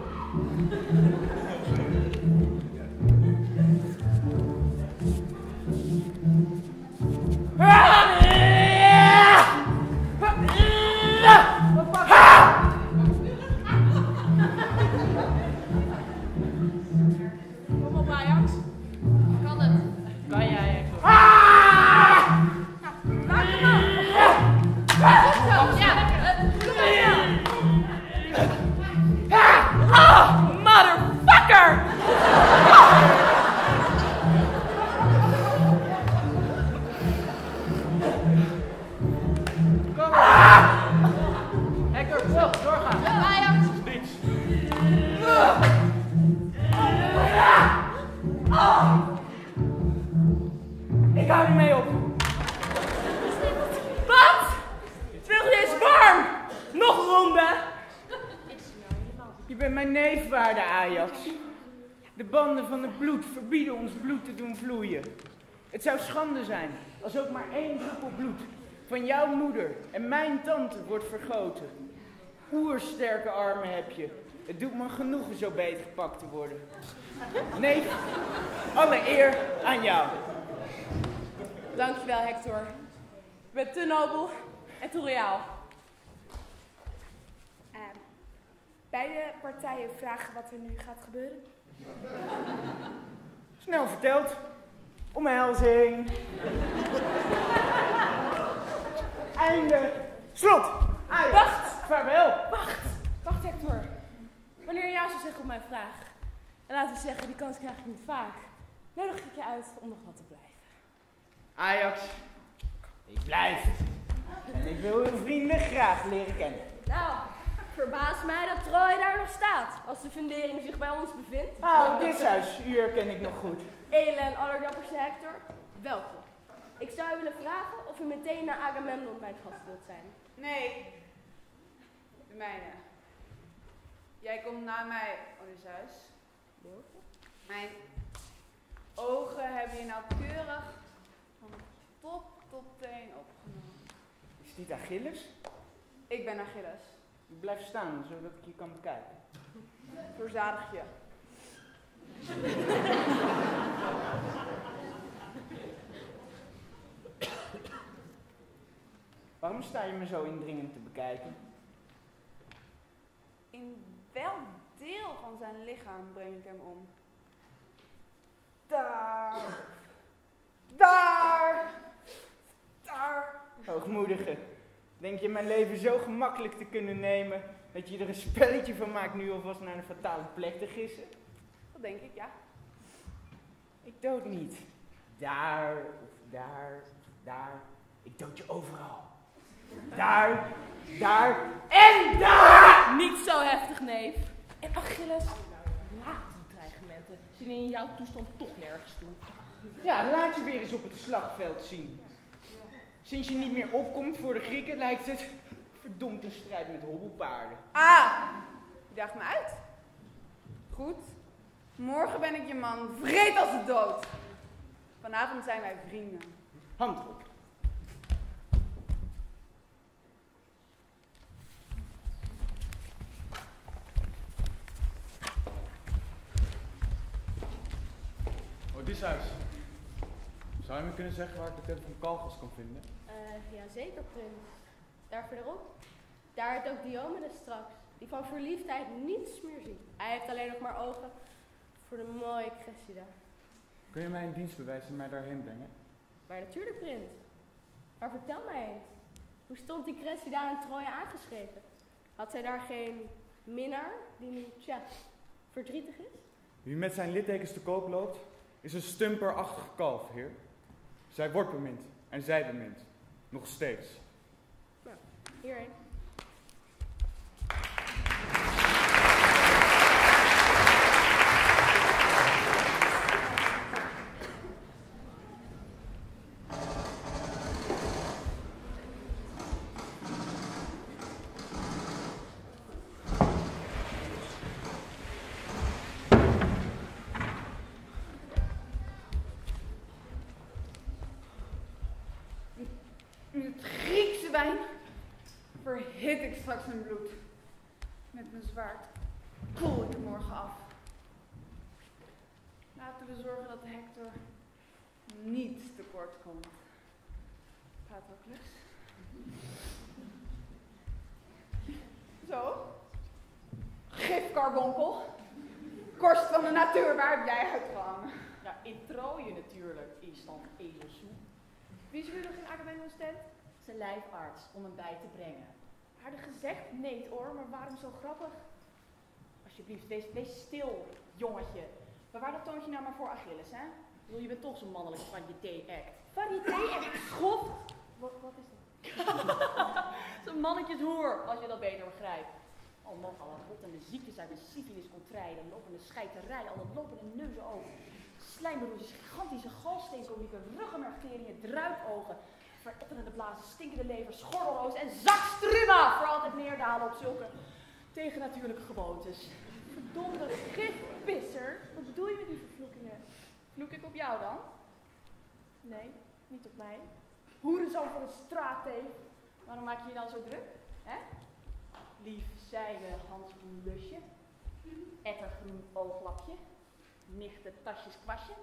Bloed verbieden ons bloed te doen vloeien. Het zou schande zijn als ook maar één druppel bloed van jouw moeder en mijn tante wordt vergoten. Oersterke armen heb je. Het doet me genoegen zo beet gepakt te worden. Nee, alle eer aan jou. Dankjewel Hector. Je bent te nobel en te royaal. Ehm, beide partijen vragen wat er nu gaat gebeuren. Snel verteld. Omhelzing. Einde. Slot. Ajax. Wacht! Vaarwel. Wacht! Wacht Hector. Wanneer je ja zou zeggen op mijn vraag, en laten we zeggen, die kans krijg ik niet vaak, nodig ik je uit om nog wat te blijven. Ajax. Ik blijf. En ik wil uw vrienden graag leren kennen. Nou, verbaast mij dat Troy daar nog staat, als de fundering zich bij ons bevindt. Ah, dit huis. U herken ik nog goed. Ele en allerdapperste Hector, welkom. Ik zou u willen vragen of u meteen naar Agamemnon mijn gast wilt zijn. Nee. De mijne. Jij komt na mij, Odysseus. Mijn ogen hebben je nauwkeurig van top tot teen opgenomen. Is dit Achilles? Ik ben Achilles. Blijf staan, zodat ik je kan bekijken. Verzadig je. Waarom sta je me zo indringend te bekijken? In welk deel van zijn lichaam breng ik hem om? Daar. Daar. Daar. Hoogmoedige. Denk je mijn leven zo gemakkelijk te kunnen nemen dat je er een spelletje van maakt nu alvast naar een fatale plek te gissen? Dat denk ik, ja. Ik dood niet. Daar, of daar, of daar. Ik dood je overal. Daar, daar en daar! Niet zo heftig, neef. En Achilles, laat die dreigementen. Ze in jouw toestand toch nergens toe. Ja, laat je weer eens op het slagveld zien. Sinds je niet meer opkomt voor de Grieken lijkt het verdomd een strijd met hobbelpaarden. Ah, je daagt me uit. Goed. Morgen ben ik je man, vreed als de dood. Vanavond zijn wij vrienden. Hand op. Odysseus, zou je me kunnen zeggen waar ik de tent van Calgas kan vinden? Eh, jazeker, prins. Daar verderop. Daar heeft ook Diomedes straks. Die van verliefdheid niets meer ziet. Hij heeft alleen nog maar ogen voor de mooie Cressida. Kun je mij een dienst bewijzen en mij daarheen brengen? Maar natuurlijk, prins. Maar vertel mij eens. Hoe stond die Cressida in Troje aangeschreven? Had zij daar geen minnaar die nu, tja, verdrietig is? Wie met zijn littekens te koop loopt, is een stumperachtig kalf, heer. Zij wordt bemind en zij bemint. Nog steeds. Nou, hierheen. hun bloed. Met mijn zwaard koel ik het morgen af. Laten we zorgen dat Hector niet tekort komt. Patroclus. Zo. Gifkarbonkel. Korst van waar heb jij uitgehangen? Ja, in Troje natuurlijk, Island Ezelsoe. Wie is er nog in Agamemnon's tent? Zijn lijfarts om hem bij te brengen. Aardig gezegd, nee hoor, maar waarom zo grappig? Alsjeblieft, wees, wees stil, jongetje. Bewaar dat toontje nou maar voor Achilles, hè? Ik bedoel, je bent toch zo'n mannelijk variété-act. Variété-act? Schof! Wat, wat is dat? Zo'n mannetjeshoer, als je dat beter begrijpt. Al nog alle rottende ziektes uit de syfilis contrai, de lopende scheiterij, alle lopende neuzen ogen. Slijmberoesjes, gigantische galsteenkolieken, ruggenmergteringen, druipogen, veretterende blazen, stinkende lever, schordelroos en zakstruma voor altijd neerdalen op zulke tegennatuurlijke gewoontes. Verdomde gifpisser. Wat bedoel je met die vervloekingen? Vloek ik op jou dan? Nee, niet op mij. Hoerenzoon van een straatteef. Waarom maak je je dan zo druk? Hè? Lief zijde handschoenlusje. Ettergroen ooglapje. Nichte tasjes kwastje.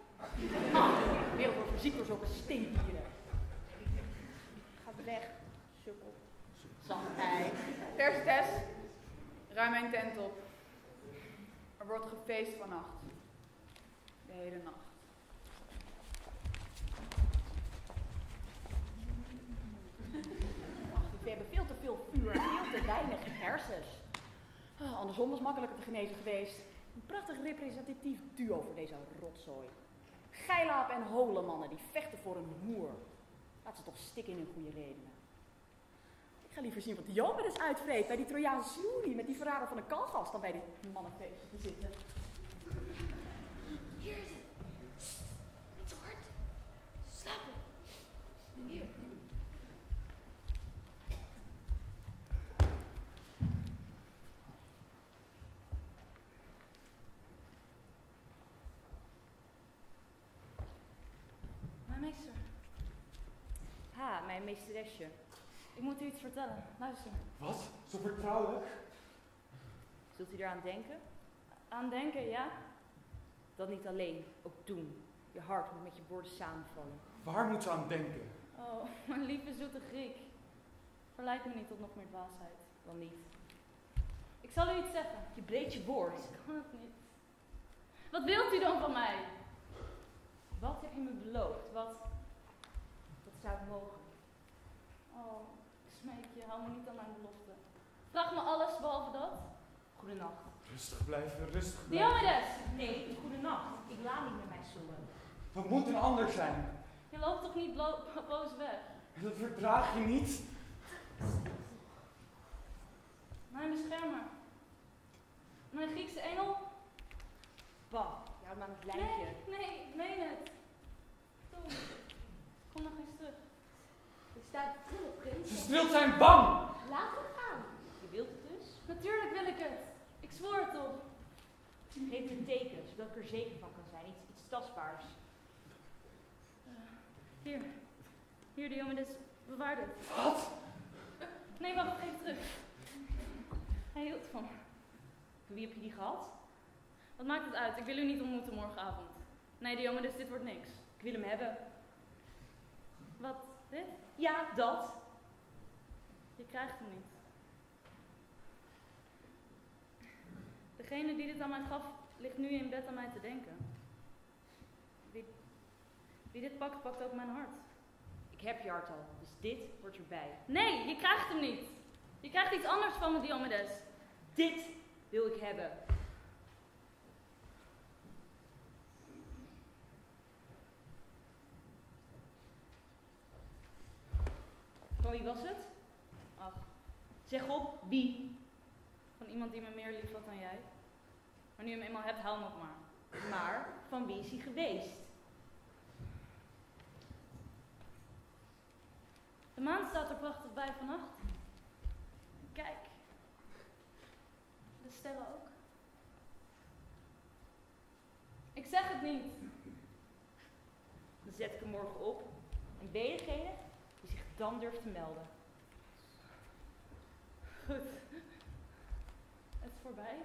Ah, wereld wordt verziekt door zulke stinkdieren. Ga weg, sukkel. Zandij. Terstes, ruim mijn tent op. Er wordt gefeest vannacht. De hele nacht. Ah, andersom was makkelijker te genezen geweest. Een prachtig representatief duo voor deze rotzooi. Geilaap en holenmannen die vechten voor een hoer. Laat ze toch stikken in hun goede redenen. Ik ga liever zien wat Diomedes uitvreet bij die Trojaanse snoerie met die verrader van een kalgas dan bij die mannenfeestje te zitten. Hier is het. Niet zo hard. Slapen. Hier. Mijn meester. Ha, mijn meesteresje. Ik moet u iets vertellen. Luister. Wat? Zo vertrouwelijk? Zult u eraan denken? Aan denken, ja? Dat niet alleen, ook doen. Je hart moet met je woorden samenvallen. Waar moet ze aan denken? Oh, mijn lieve zoete Griek. Verleid me niet tot nog meer dwaasheid. Dan niet. Ik zal u iets zeggen. Je breekt je woord. Ik kan het niet. Wat wilt u dan van mij? Wat heb je me beloofd? Wat? Wat zou ik mogen? Oh, ik smeek je, hou me niet aan mijn belofte. Vraag me alles behalve dat. Goedenacht. Rustig blijven, rustig blijven. Diomedes! Nee, goedenacht. Ik laat niet met mij zoenen. We moeten anders zijn. Je loopt toch niet blo- boos weg? Dat verdraag je niet. Mijn beschermer. Mijn Griekse engel? Bah, me aan het lijntje. Nee, nee, ik meen het. Toen. Kom nog eens terug. Ik sta te trillen, prins. Ze streelt zijn bang. Laat hem gaan. Je wilt het dus? Natuurlijk wil ik het. Ik zwoer het op. Geef me een teken, zodat ik er zeker van kan zijn. Iets, iets tastbaars. Hier. Hier, Diomedes. Bewaar dit. Wat? Nee, wacht, even terug. Hij hield van me. Van wie heb je die gehad? Wat maakt het uit? Ik wil u niet ontmoeten morgenavond. Nee, Diomedes, dit wordt niks. Ik wil hem hebben. Wat? Dit? Ja, dat. Je krijgt hem niet. Degene die dit aan mij gaf, ligt nu in bed aan mij te denken. Wie, wie dit pakt, pakt ook mijn hart. Ik heb je hart al, dus dit hoort erbij. Nee, je krijgt hem niet. Je krijgt iets anders van me, Diomedes. Dit wil ik hebben. Van wie was het? Ach, Zeg op, wie? van iemand die me meer lief had dan jij. Maar nu je hem eenmaal hebt, hou hem ook maar. Maar van wie is hij geweest? De maan staat er prachtig bij vannacht. Kijk. De sterren ook. Ik zeg het niet. Dan zet ik hem morgen op. En ben je degene dan durft te melden? Goed. Het is voorbij.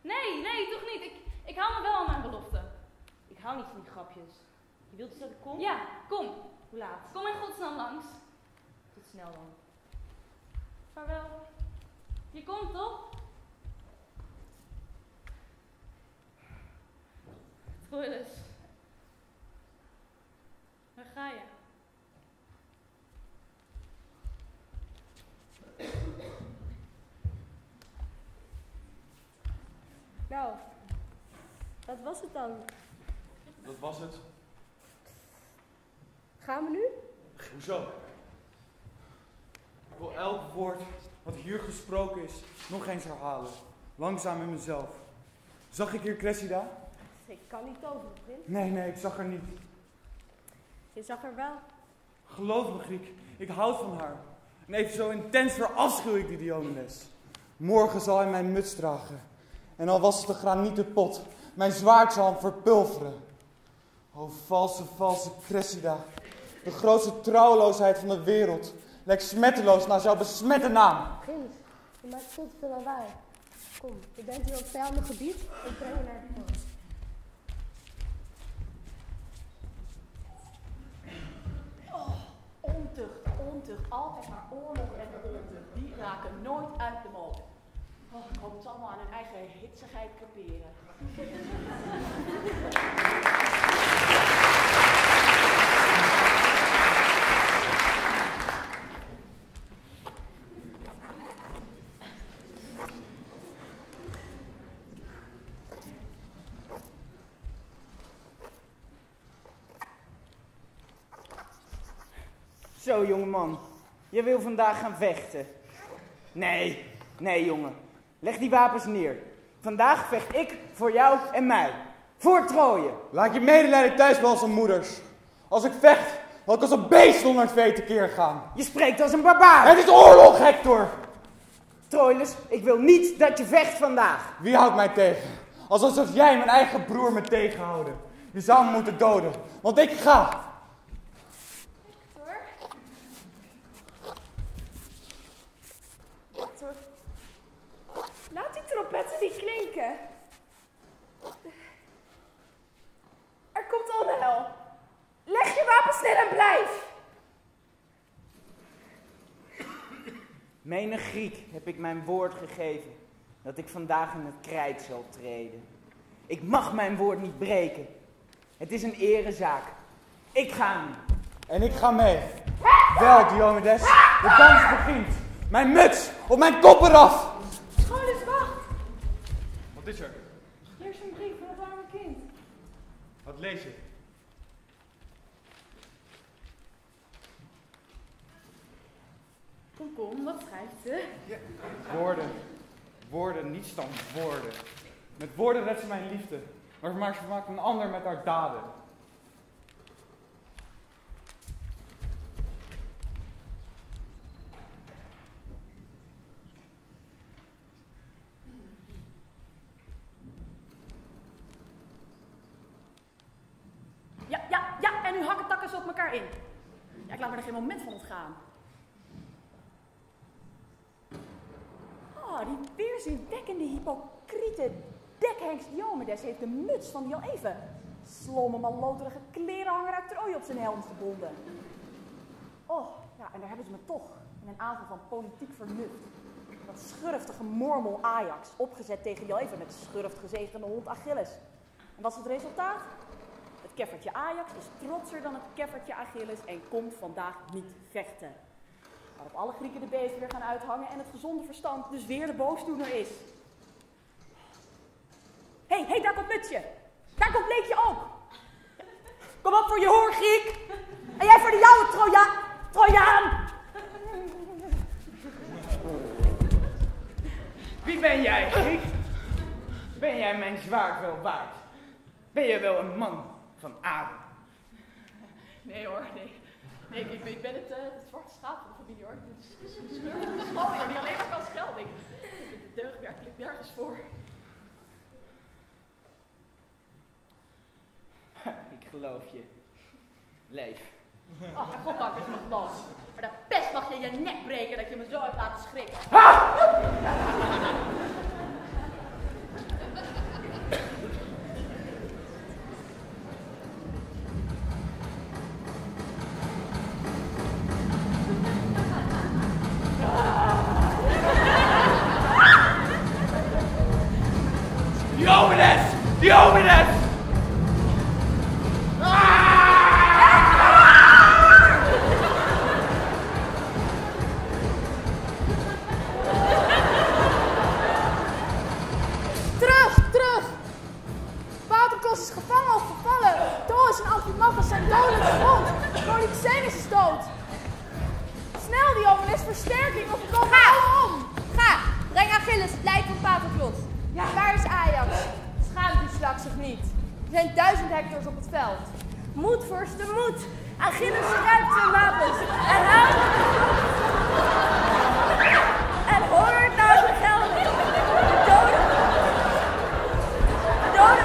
Nee, nee, toch niet. Ik, ik hou me wel aan mijn belofte. Ik hou niet van die grapjes. Je wilt dus dat ik kom? Ja, kom. Hoe laat? Kom in godsnaam langs. Tot snel dan. Vaarwel. Je komt toch? Troilus. Waar ga je? Nou, wat was het dan? Dat was het. Gaan we nu? Hoezo? Ik wil elk woord wat hier gesproken is nog eens herhalen. Langzaam in mezelf. Zag ik hier Cressida? Ik kan niet over, prins. Nee, nee, ik zag haar niet. Je zag er wel. Geloof me, Griek, ik houd van haar. En even zo intens verafschuw ik die Diomedes. Morgen zal hij mijn muts dragen. En al was het de granieten pot, mijn zwaard zal hem verpulveren. O valse, valse Cressida, de grootste trouweloosheid van de wereld, lijkt smetteloos naar jouw besmette naam. Prins, je maakt veel te veel. Kom, je bent hier op vijandig gebied. Ik breng je naar de poort. 20 altijd maar oorlog en oorlog. Die raken nooit uit de mode. Oh, ik hoop het allemaal aan hun eigen hitsigheid caperen. Zo, jongeman. Je wil vandaag gaan vechten. Nee, nee, jongen. Leg die wapens neer. Vandaag vecht ik voor jou en mij. Voor Troje. Laat je medelijden thuis bij onze moeders. Als ik vecht, zal ik als een beest onder het vee tekeer gaan. Je spreekt als een barbaar. Het is oorlog, Hector. Troilus, ik wil niet dat je vecht vandaag. Wie houdt mij tegen? Alsof jij mijn eigen broer me tegenhouden. Je zou me moeten doden, want ik ga. Hector. Laat die trompetten niet klinken. Er komt onheil. Leg je wapens neer en blijf. Menig Griek heb ik mijn woord gegeven dat ik vandaag in het krijt zal treden. Ik mag mijn woord niet breken. Het is een erezaak. Ik ga nu. En ik ga mee. Wel, Diomedes, de dans begint. Mijn muts op mijn kop eraf. Troilus, wacht! Wat is er? Hier is een brief van het arme kind. Wat lees je? Kom, kom, wat schrijft ze? Woorden. Woorden, niets dan woorden. Met woorden redt ze mijn liefde. Maar, maar ze maakt een ander met haar daden. Ja, ja, ja, en nu hakken takken ze op elkaar in. Ja, ik laat me er geen moment van ontgaan. Oh, die weerzinwekkende hypocriete dekhengst Diomedes heeft de muts van al even slomme, malloterige klerenhanger uit Troje op zijn helm gebonden. Oh, ja, en daar hebben ze me toch in een aanval van politiek vernuft. Dat schurftige mormel Ajax, opgezet tegen al even met schurft gezegende hond Achilles. En wat is het resultaat? Het keffertje Ajax is trotser dan het keffertje Achilles en komt vandaag niet vechten. Waarop alle Grieken de beest weer gaan uithangen en het gezonde verstand dus weer de boosdoener is. Hé, hey, hey, daar komt Mutsje. Daar komt Leekje ook. Kom op voor je hoor, Griek. En jij voor de jouwe, Troja. Trojaan. Wie ben jij, Griek? Ben jij mijn zwaard wel waard? Ben je wel een man van adem? Nee hoor, nee. Nee, ik, ben het, eh, het zwarte schaap Het is- het een die alleen maar kan schelden. Ik ik deug werkelijk nergens voor. Ik geloof je. Leef. Ach, goddank is mijn plan. Maar de pest mag je je nek breken dat je me zo hebt laten schrikken. Versterking of we komen alle om. Ga, breng Achilles, het lijk van Patroclus. Ja. Waar is Ajax? Schaamt u slag zich niet. Er zijn duizend hectors op het veld. Moed, vorsten, moed. Achilles grijpt zijn wapens en houdt en hoort naar zijn gelden. De dode, de dode,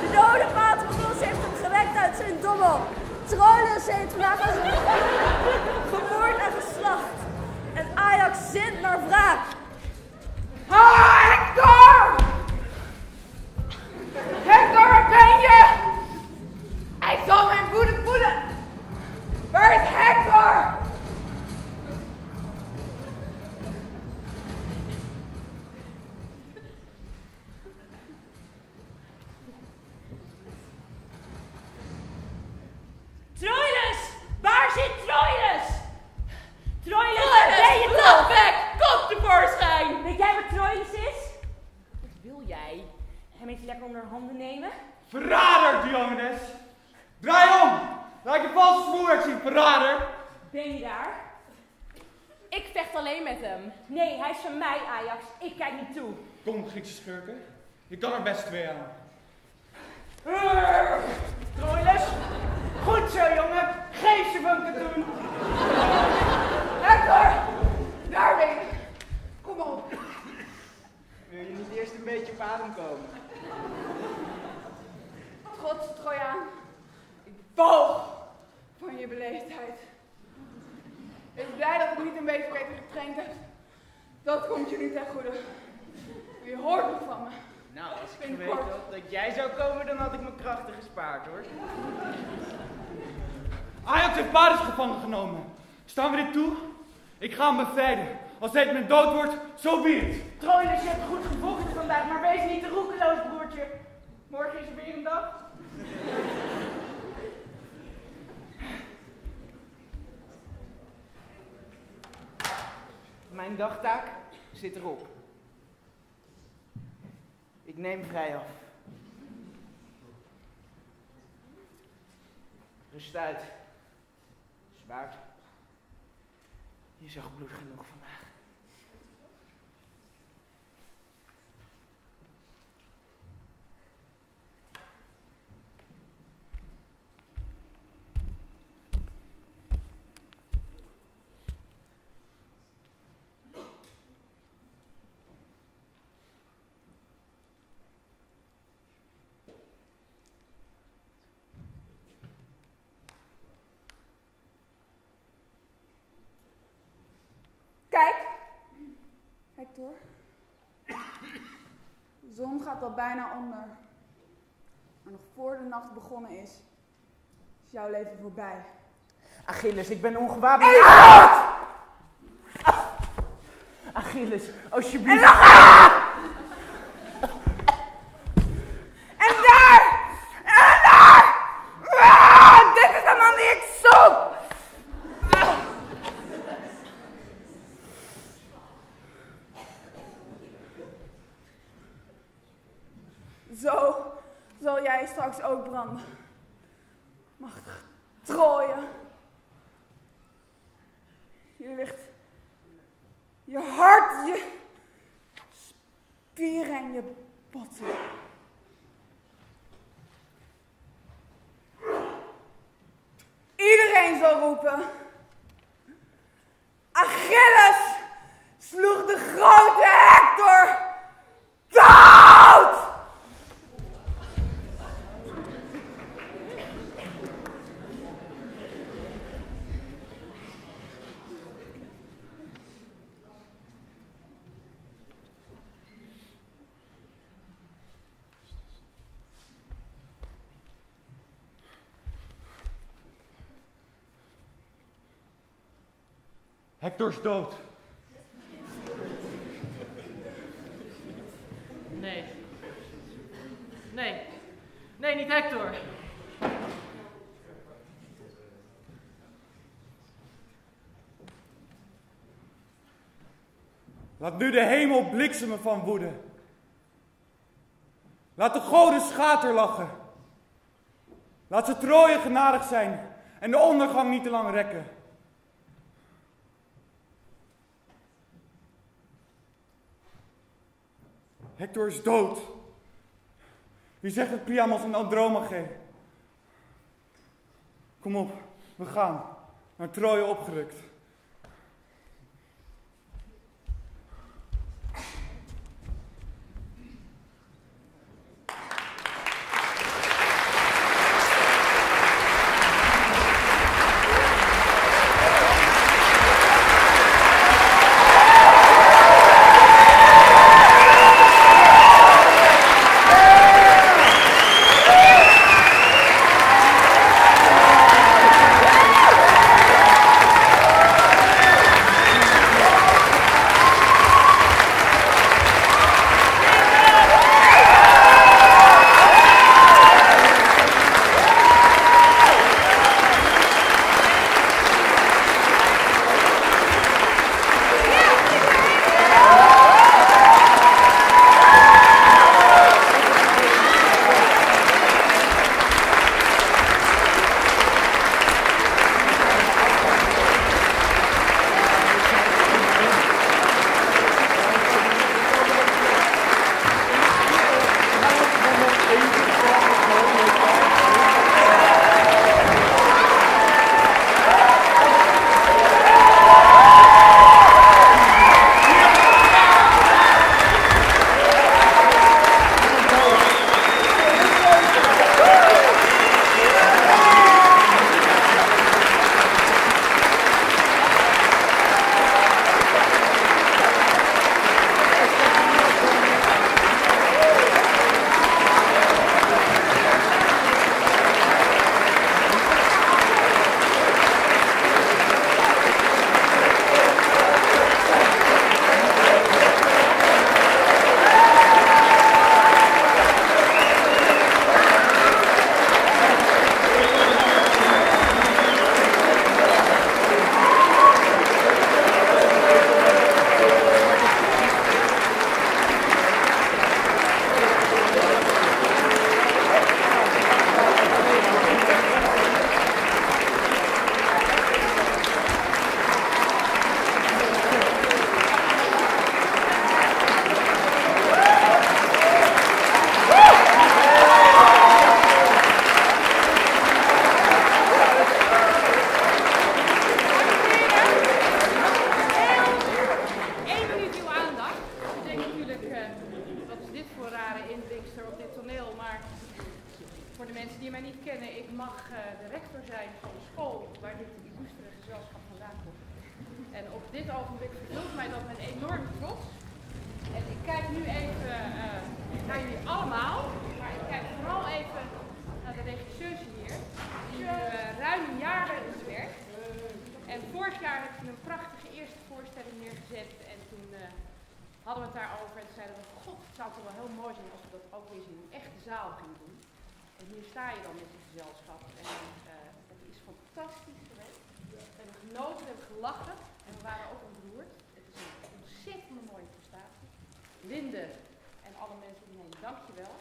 de dode Patroclus heeft hem gewekt uit zijn dommel. Troilus heeft hem vermoord en geslacht. En Ajax zint naar wraak. Ah, Hector! Hector, waar ben je? Hij zal mijn woede voelen. Waar is Hector? Troilus! Waar zit Troilus? Troilus, Troilus, waar ben je toch? Lafbek, kom tevoorschijn! Weet jij waar Troilus is? Wat wil jij? Hem eens lekker onder handen nemen? Verrader, Diomedes! Draai om! Laat je valse smoelwerk zien, verrader! Ben je daar? Ik vecht alleen met hem. Nee, hij is van mij, Ajax. Ik kijk niet toe. Kom, Griekse schurken. Je kan er best twee aan. Troilus, goed zo jongen, geef ze van katoen. Hector! Daar ben je. Kom op. Wil je niet eerst een beetje op adem komen? Trots Trojaan. Ik boog van je beleefdheid. Ik ben blij dat ik niet een beetje beter getraind heb. Dat komt je nu ten goede. Je hoort nog van me. Nou, als ik Binnenkort. geweten had dat jij zou komen, dan had ik mijn krachten gespaard hoor. Ajax heeft Paris gevangen genomen. Staan we dit toe? Hem bevrijden. Als hij mijn dood wordt, zo be it. Troilus, je hebt goed gevochten vandaag, maar wees niet te roekeloos, broertje. Morgen is er weer een dag. Mijn dagtaak zit erop. Ik neem vrij af. Rust uit. Zwaard. Je zag bloed genoeg vandaag. Kijk. Hector. De zon gaat al bijna onder. Maar nog voor de nacht begonnen is, is jouw leven voorbij. Achilles, ik ben ongewapend. Achilles, alsjeblieft. En daar! En daar! Ah, dit is de man die ik zoek! Zo zal jij straks ook branden. Machtig Troje. Hier ligt je hart, je spieren en je botten. Iedereen zal roepen. Hector is dood. Nee. Nee. Nee, niet Hector. Laat nu de hemel bliksemen van woede. Laat de goden schaterlachen. Laat ze trooien genadig zijn en de ondergang niet te lang rekken. Hector is dood. Wie zegt dat als een Andromache? Kom op, we gaan. Naar Troje opgerukt. een mooie prestatie. Linde en alle mensen omheen, dankjewel.